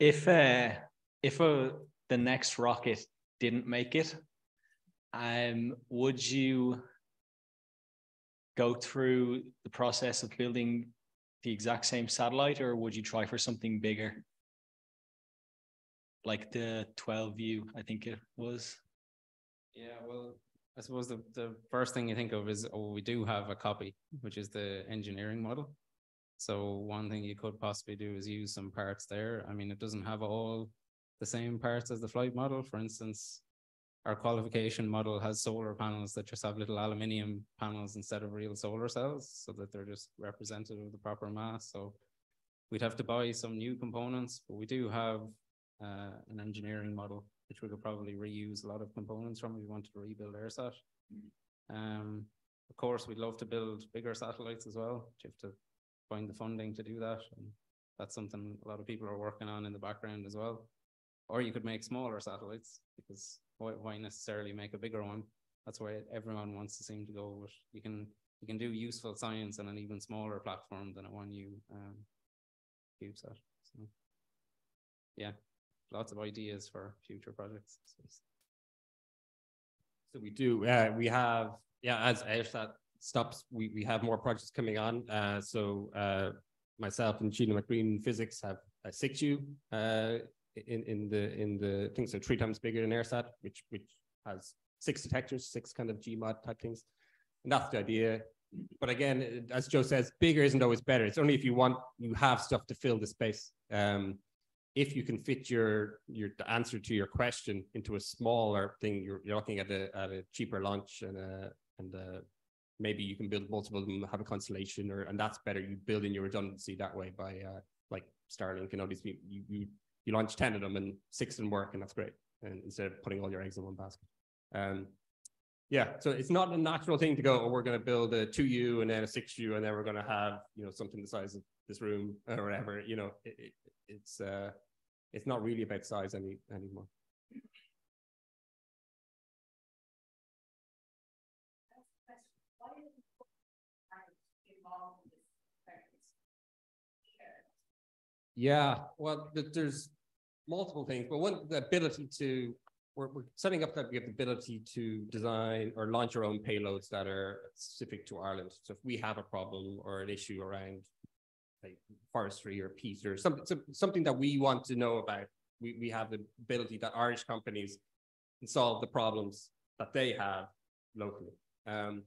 If uh, if uh, the next rocket didn't make it, um, would you go through the process of building the exact same satellite, or would you try for something bigger? Like the 12U? I think it was. Yeah, well, I suppose the, the first thing you think of is, oh, we do have a copy, which is the engineering model. So one thing you could possibly do is use some parts there. I mean, it doesn't have all the same parts as the flight model. For instance, our qualification model has solar panels that just have little aluminium panels instead of real solar cells so that they're just representative of the proper mass. So we'd have to buy some new components, but we do have uh, an engineering model which we could probably reuse a lot of components from if we wanted to rebuild EIRSAT. Um, of course, we'd love to build bigger satellites as well. You have to find the funding to do that. And that's something a lot of people are working on in the background as well. Or you could make smaller satellites because why, why necessarily make a bigger one? That's why everyone wants to seem to go. But you can you can do useful science on an even smaller platform than a one you um, CubeSat. So, yeah, lots of ideas for future projects. So we do. Uh, we have, yeah, as EIRSAT stops, we, we have more projects coming on. Uh, so uh, myself and Sheila McBreen Physics have a 6U uh, in, in the in the things so three times bigger than EIRSAT, which which has six detectors, six kind of GMOD type things. And that's the idea. But again, as Joe says, bigger isn't always better. It's only if you want you have stuff to fill the space. Um, if you can fit your your answer to your question into a smaller thing, you're, you're looking at a at a cheaper launch and a and a, maybe you can build multiple of them, have a constellation, or and that's better. You build in your redundancy that way by uh, like Starlink and all these. You you you launch ten of them and six of them work, and that's great. And instead of putting all your eggs in one basket. Um, yeah, so it's not a natural thing to go, oh, we're going to build a 2U and then a 6U, and then we're going to have, you know, something the size of this room or whatever. You know, it, it, it's uh, it's not really about size any anymore. Yeah, well, there's multiple things, but one the ability to we're, we're setting up that we have the ability to design or launch our own payloads that are specific to Ireland. So if we have a problem or an issue around like forestry or peat or something, something that we want to know about, we, we have the ability that Irish companies can solve the problems that they have locally. Um,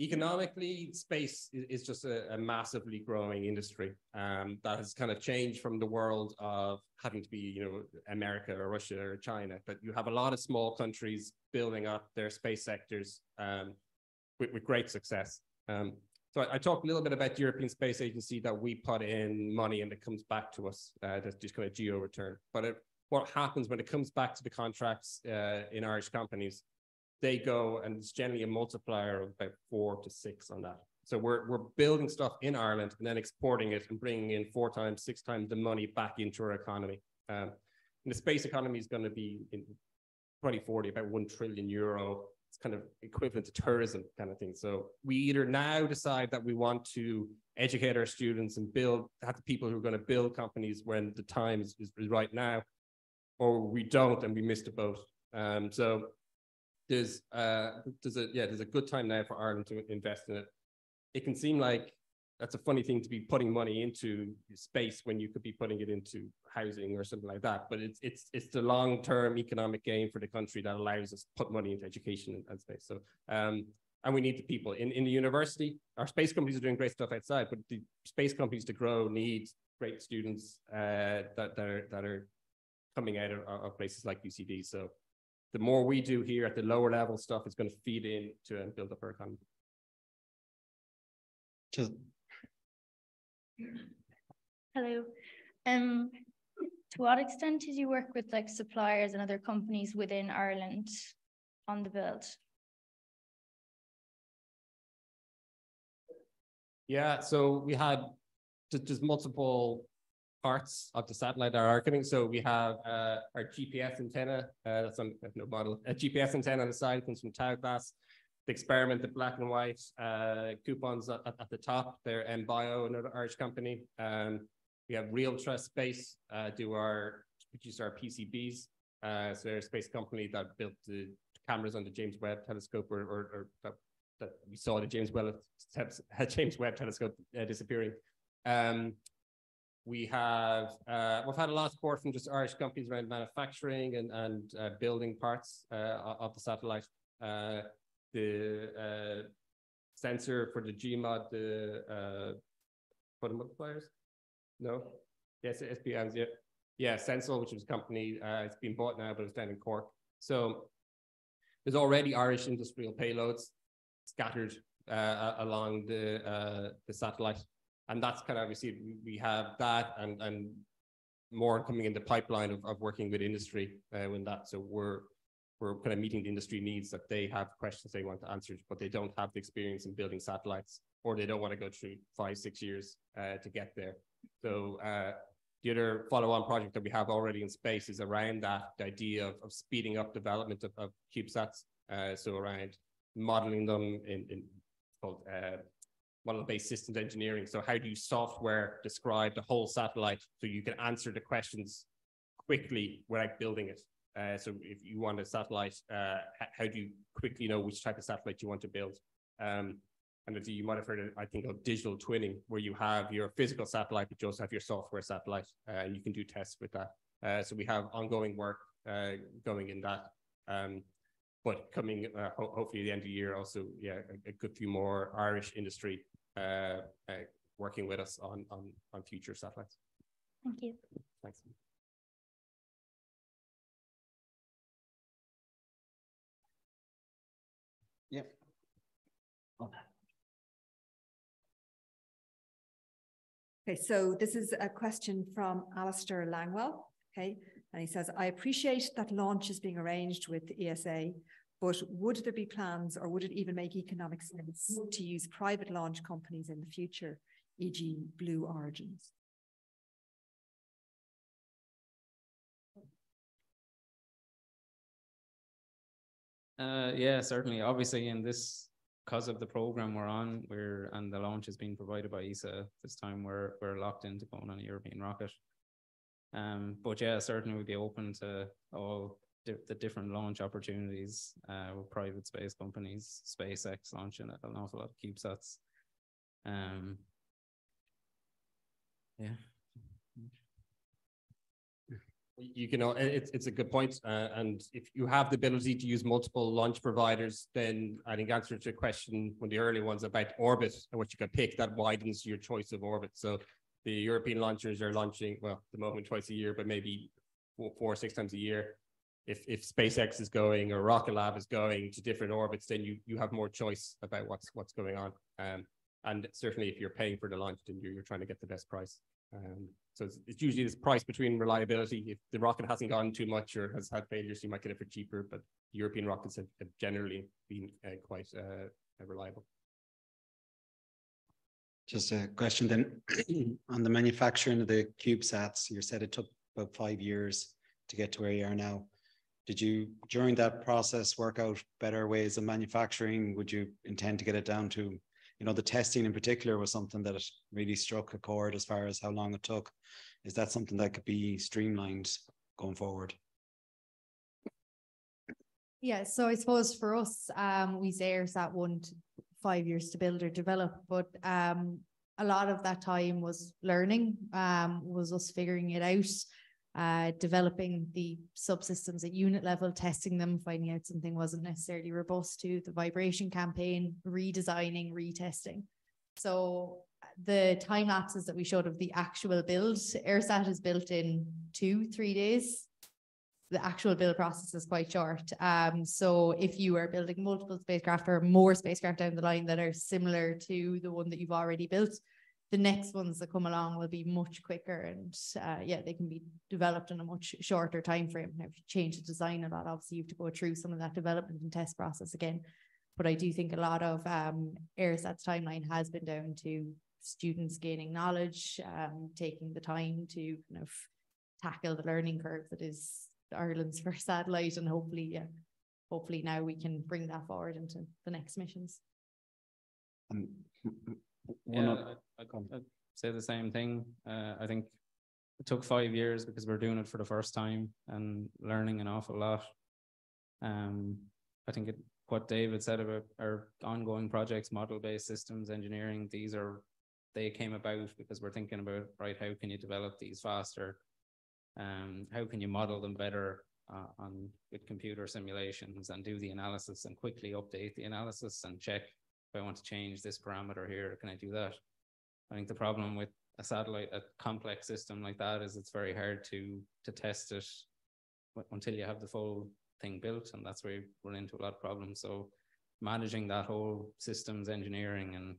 economically, space is, just a, a, massively growing industry um, that has kind of changed from the world of having to be, you know, America or Russia or China. But you have a lot of small countries building up their space sectors um, with, with, great success. Um, so I, talked a little bit about the European Space Agency that we put in money and it comes back to us. Uh, that's just kind of geo return. But it, what happens when it comes back to the contracts uh, in Irish companies they go and it's generally a multiplier of about four to six on that. So we're, we're building stuff in Ireland and then exporting it and bringing in four times, six times the money back into our economy. Um, and the space economy is going to be in 2040 about 1 trillion euro. It's kind of equivalent to tourism kind of thing. So we either now decide that we want to educate our students and build, have the people who are going to build companies when the time is, is right now, or we don't and we missed the boat. Um, so there's uh there's a yeah there's a good time now for Ireland to invest in it. It can seem like that's a funny thing to be putting money into space when you could be putting it into housing or something like that. But it's it's it's the long term economic gain for the country that allows us to put money into education and, and space. So um and we need the people in, in the university. Our space companies are doing great stuff outside, but the space companies to grow need great students uh, that, that are that are coming out of, of places like UCD. So the more we do here at the lower level stuff is going to feed in to and build up our economy. Just hello. Um, to what extent did you work with like suppliers and other companies within Ireland on the build? Yeah, so we had just multiple parts of the satellite are archiving. So we have uh, our GPS antenna, uh, that's on no model, a GPS antenna on the side comes from Taoglas. The experiment, the black and white uh, coupons at, at, the top, they're EnBio, another Irish company. Um, we have Réaltra Space, uh, do our, produce our PCBs. Uh, so they're a space company that built the cameras on the James Webb telescope or, or, or that, that, we saw the James Webb, James Webb telescope uh, disappearing. Um, we have uh, we've had a lot of support from just Irish companies around manufacturing and and uh, building parts uh, of the satellite. Uh, the uh, sensor for the GMOD, the uh, photon multipliers. No, yes, SiPMs. Yeah, yeah. SensL, which was a company, it's been bought now, but it's down in Cork. So there's already Irish industrial payloads scattered along the the satellite and that's kind of obviously we have that and and more coming in the pipeline of, of working with industry uh, when that so we're we're kind of meeting the industry needs that they have questions they want answered but they don't have the experience in building satellites or they don't want to go through five six years uh, to get there so uh, the other follow-on project that we have already in space is around that the idea of, of speeding up development of, of CubeSats uh, so around modeling them in, in called uh, model-based systems engineering. So how do you software describe the whole satellite so you can answer the questions quickly without building it? Uh, so if you want a satellite, uh, how do you quickly know which type of satellite you want to build? Um, and you might have heard, of, I think, of digital twinning, where you have your physical satellite, but you also have your software satellite, uh, and you can do tests with that. Uh, so we have ongoing work uh, going in that. Um, but coming uh, ho hopefully the end of the year, also, yeah, a, a good few more Irish industry uh, uh, working with us on, on, on future satellites. Thank you. Thanks. Okay, so this is a question from Alistair Langwell. Okay, and he says, I appreciate that launch is being arranged with ESA, but would there be plans or would it even make economic sense to use private launch companies in the future, e.g., Blue Origins? Uh, yeah, certainly. Obviously, in this, because of the program we're on, we're and the launch is being provided by ESA. This time, we're we're locked into going on a European rocket. Um, but yeah, certainly we'd be open to all di the different launch opportunities uh, with private space companies, SpaceX launching an awful lot of CubeSats. Um, yeah you can it's it's a good point. Uh, and if you have the ability to use multiple launch providers, then I think answer to a question one of the early ones about orbit and what you can pick, that widens your choice of orbit. So the European launchers are launching, well, at the moment twice a year, but maybe four, four or six times a year. If if SpaceX is going or Rocket Lab is going to different orbits, then you you have more choice about what's what's going on. Um, and certainly if you're paying for the launch, then you're, you're trying to get the best price. Um, so it's, it's, usually this price between reliability. If the rocket hasn't gone too much or has had failures, you might get it for cheaper. But European rockets have, have generally been uh, quite uh, reliable. Just a question then on the manufacturing of the CubeSats. You said it took about five years to get to where you are now. Did you, during that process, work out better ways of manufacturing? Would you intend to get it down to you know, the testing in particular was something that really struck a chord as far as how long it took. Is that something that could be streamlined going forward? Yeah, so I suppose for us, um, we say that one to five years to build or develop, but um, a lot of that time was learning, um, was us figuring it out uh, developing the subsystems at unit level, testing them, finding out something wasn't necessarily robust to the vibration campaign, redesigning, retesting. So the time lapses that we showed of the actual build, EIRSAT is built in two, three days. The actual build process is quite short. Um, so if you are building multiple spacecraft or more spacecraft down the line that are similar to the one that you've already built, the next ones that come along will be much quicker and uh, yeah they can be developed in a much shorter time frame now if you change the design a lot obviously you have to go through some of that development and test process again. But i do think a lot of um EIRSAT's timeline has been down to students gaining knowledge um, taking the time to kind of tackle the learning curve that is ireland's first satellite. And hopefully yeah hopefully now we can bring that forward into the next missions. Um, yeah, I, would say the same thing. Uh, I think it took five years because we're doing it for the first time and learning an awful lot. Um, I think it, what David said about our ongoing projects, model-based systems engineering, these are they came about because we're thinking about right, how can you develop these faster? Um, how can you model them better uh, on with computer simulations and do the analysis and quickly update the analysis and check if I want to change this parameter here, can I do that? I think the problem with a satellite, a complex system like that is it's very hard to to test it until you have the full thing built, and that's where you run into a lot of problems. So managing that whole systems engineering and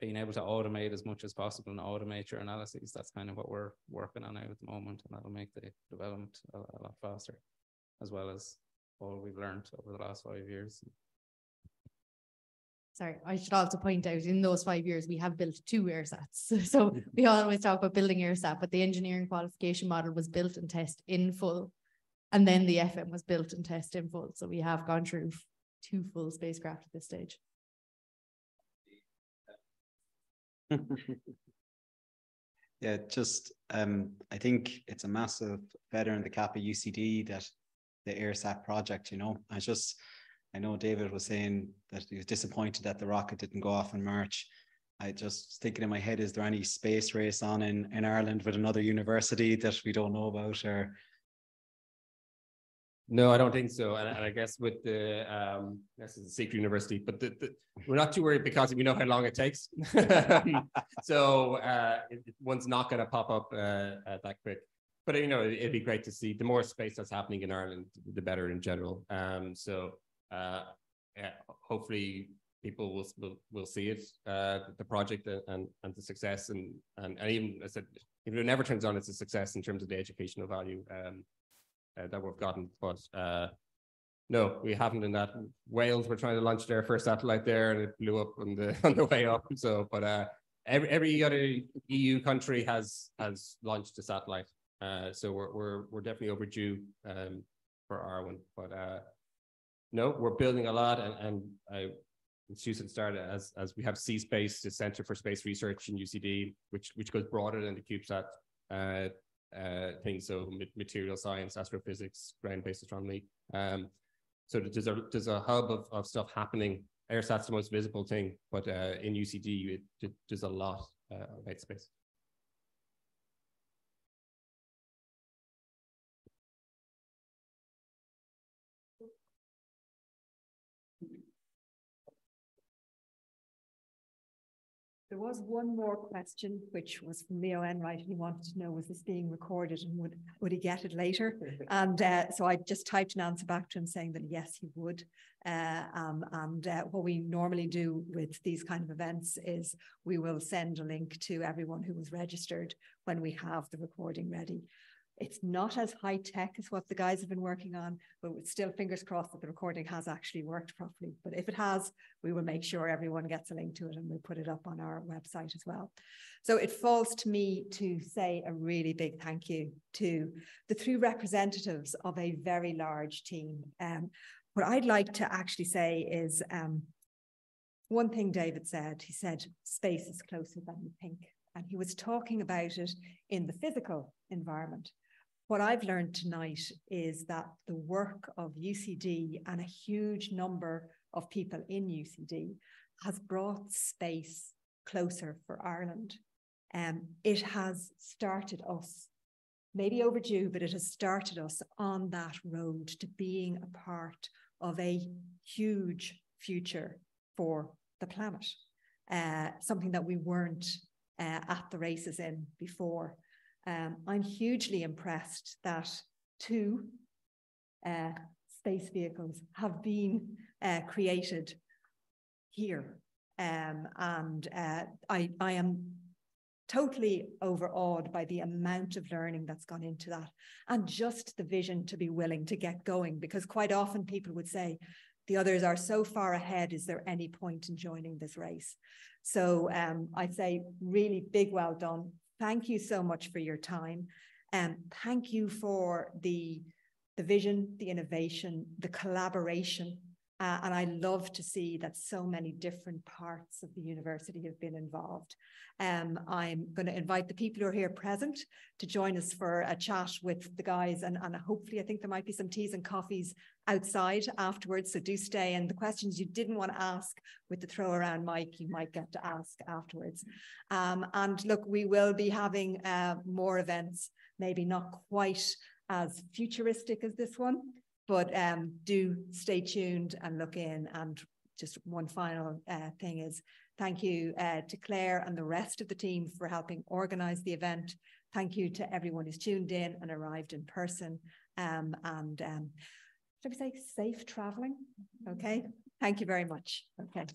being able to automate as much as possible and automate your analyses, that's kind of what we're working on now at the moment, and that'll make the development a, a lot faster, as well as all we've learned over the last five years sorry, I should also point out in those five years, we have built two EIRSATs. So we always talk about building EIRSAT, but the engineering qualification model was built and test in full. And then the FM was built and test in full. So we have gone through two full spacecraft at this stage. Yeah, just um, I think it's a massive feather in the cap of UCD that the EIRSAT project, you know. I just I know David was saying that he was disappointed that the rocket didn't go off in March. I just thinking in my head, is there any space race on in, in Ireland with another university that we don't know about or no, I don't think so. And, and I guess with the, um, this is a secret university, but the, the, we're not too worried because we know how long it takes. so uh, it, one's not going to pop up uh, uh, that quick. But you know, it, would be great to see the more space that's happening in Ireland, the better in general. Um, so uh, hopefully people will will, will see it, uh, the project and and the success, and and, and even I said, if it never turns on, it's a success in terms of the educational value. Um, uh, that we've gotten. But uh, no, we haven't in that. Wales were trying to launch their first satellite there, and it blew up on the on the way up. So, but uh, every every other EU country has has launched a satellite. Uh, so we're we're we're definitely overdue um, for our one. But uh, no, we're building a lot, and and I. Susan started as as we have C-Space, the Center for Space Research in UCD, which which goes broader than the CubeSat uh, uh, things, so material science, astrophysics, ground-based astronomy. Um, so there's a there's a hub of, of stuff happening. EIRSAT's the most visible thing, but uh, in UCD, it, there's a lot uh, of space. There was one more question, which was from Leo Enright. He wanted to know, was this being recorded and would, would he get it later? and uh, so I just typed an answer back to him saying that yes, he would. Uh, um, and uh, what we normally do with these kind of events is we will send a link to everyone who was registered when we have the recording ready. It's not as high tech as what the guys have been working on, but still fingers crossed that the recording has actually worked properly. But if it has, we will make sure everyone gets a link to it and we'll put it up on our website as well. So it falls to me to say a really big thank you to the three representatives of a very large team. Um, what I'd like to actually say is um, one thing David said, he said, space is closer than you think. And he was talking about it in the physical environment. What I've learned tonight is that the work of UCD and a huge number of people in UCD has brought space closer for Ireland. Um, it has started us, maybe overdue, but it has started us on that road to being a part of a huge future for the planet, uh, something that we weren't uh, at the races in before. Um, I'm hugely impressed that two uh, space vehicles have been uh, created here. Um, and uh, I, I am totally overawed by the amount of learning that's gone into that and just the vision to be willing to get going because quite often people would say the others are so far ahead is there any point in joining this race so um, i'd say really big well done Thank you so much for your time. And um, thank you for the, the vision, the innovation, the collaboration. Uh, and I love to see that so many different parts of the university have been involved. Um, I'm going to invite the people who are here present to join us for a chat with the guys. And, and hopefully, I think there might be some teas and coffees outside afterwards. So do stay. And the questions you didn't want to ask with the throw around mic, you might get to ask afterwards. Um, and look, we will be having uh, more events, maybe not quite as futuristic as this one, but um, do stay tuned and look in. And just one final uh, thing is thank you uh, to Claire and the rest of the team for helping organize the event. Thank you to everyone who's tuned in and arrived in person. Um, and um, should we say safe traveling? Okay. Thank you very much. Okay.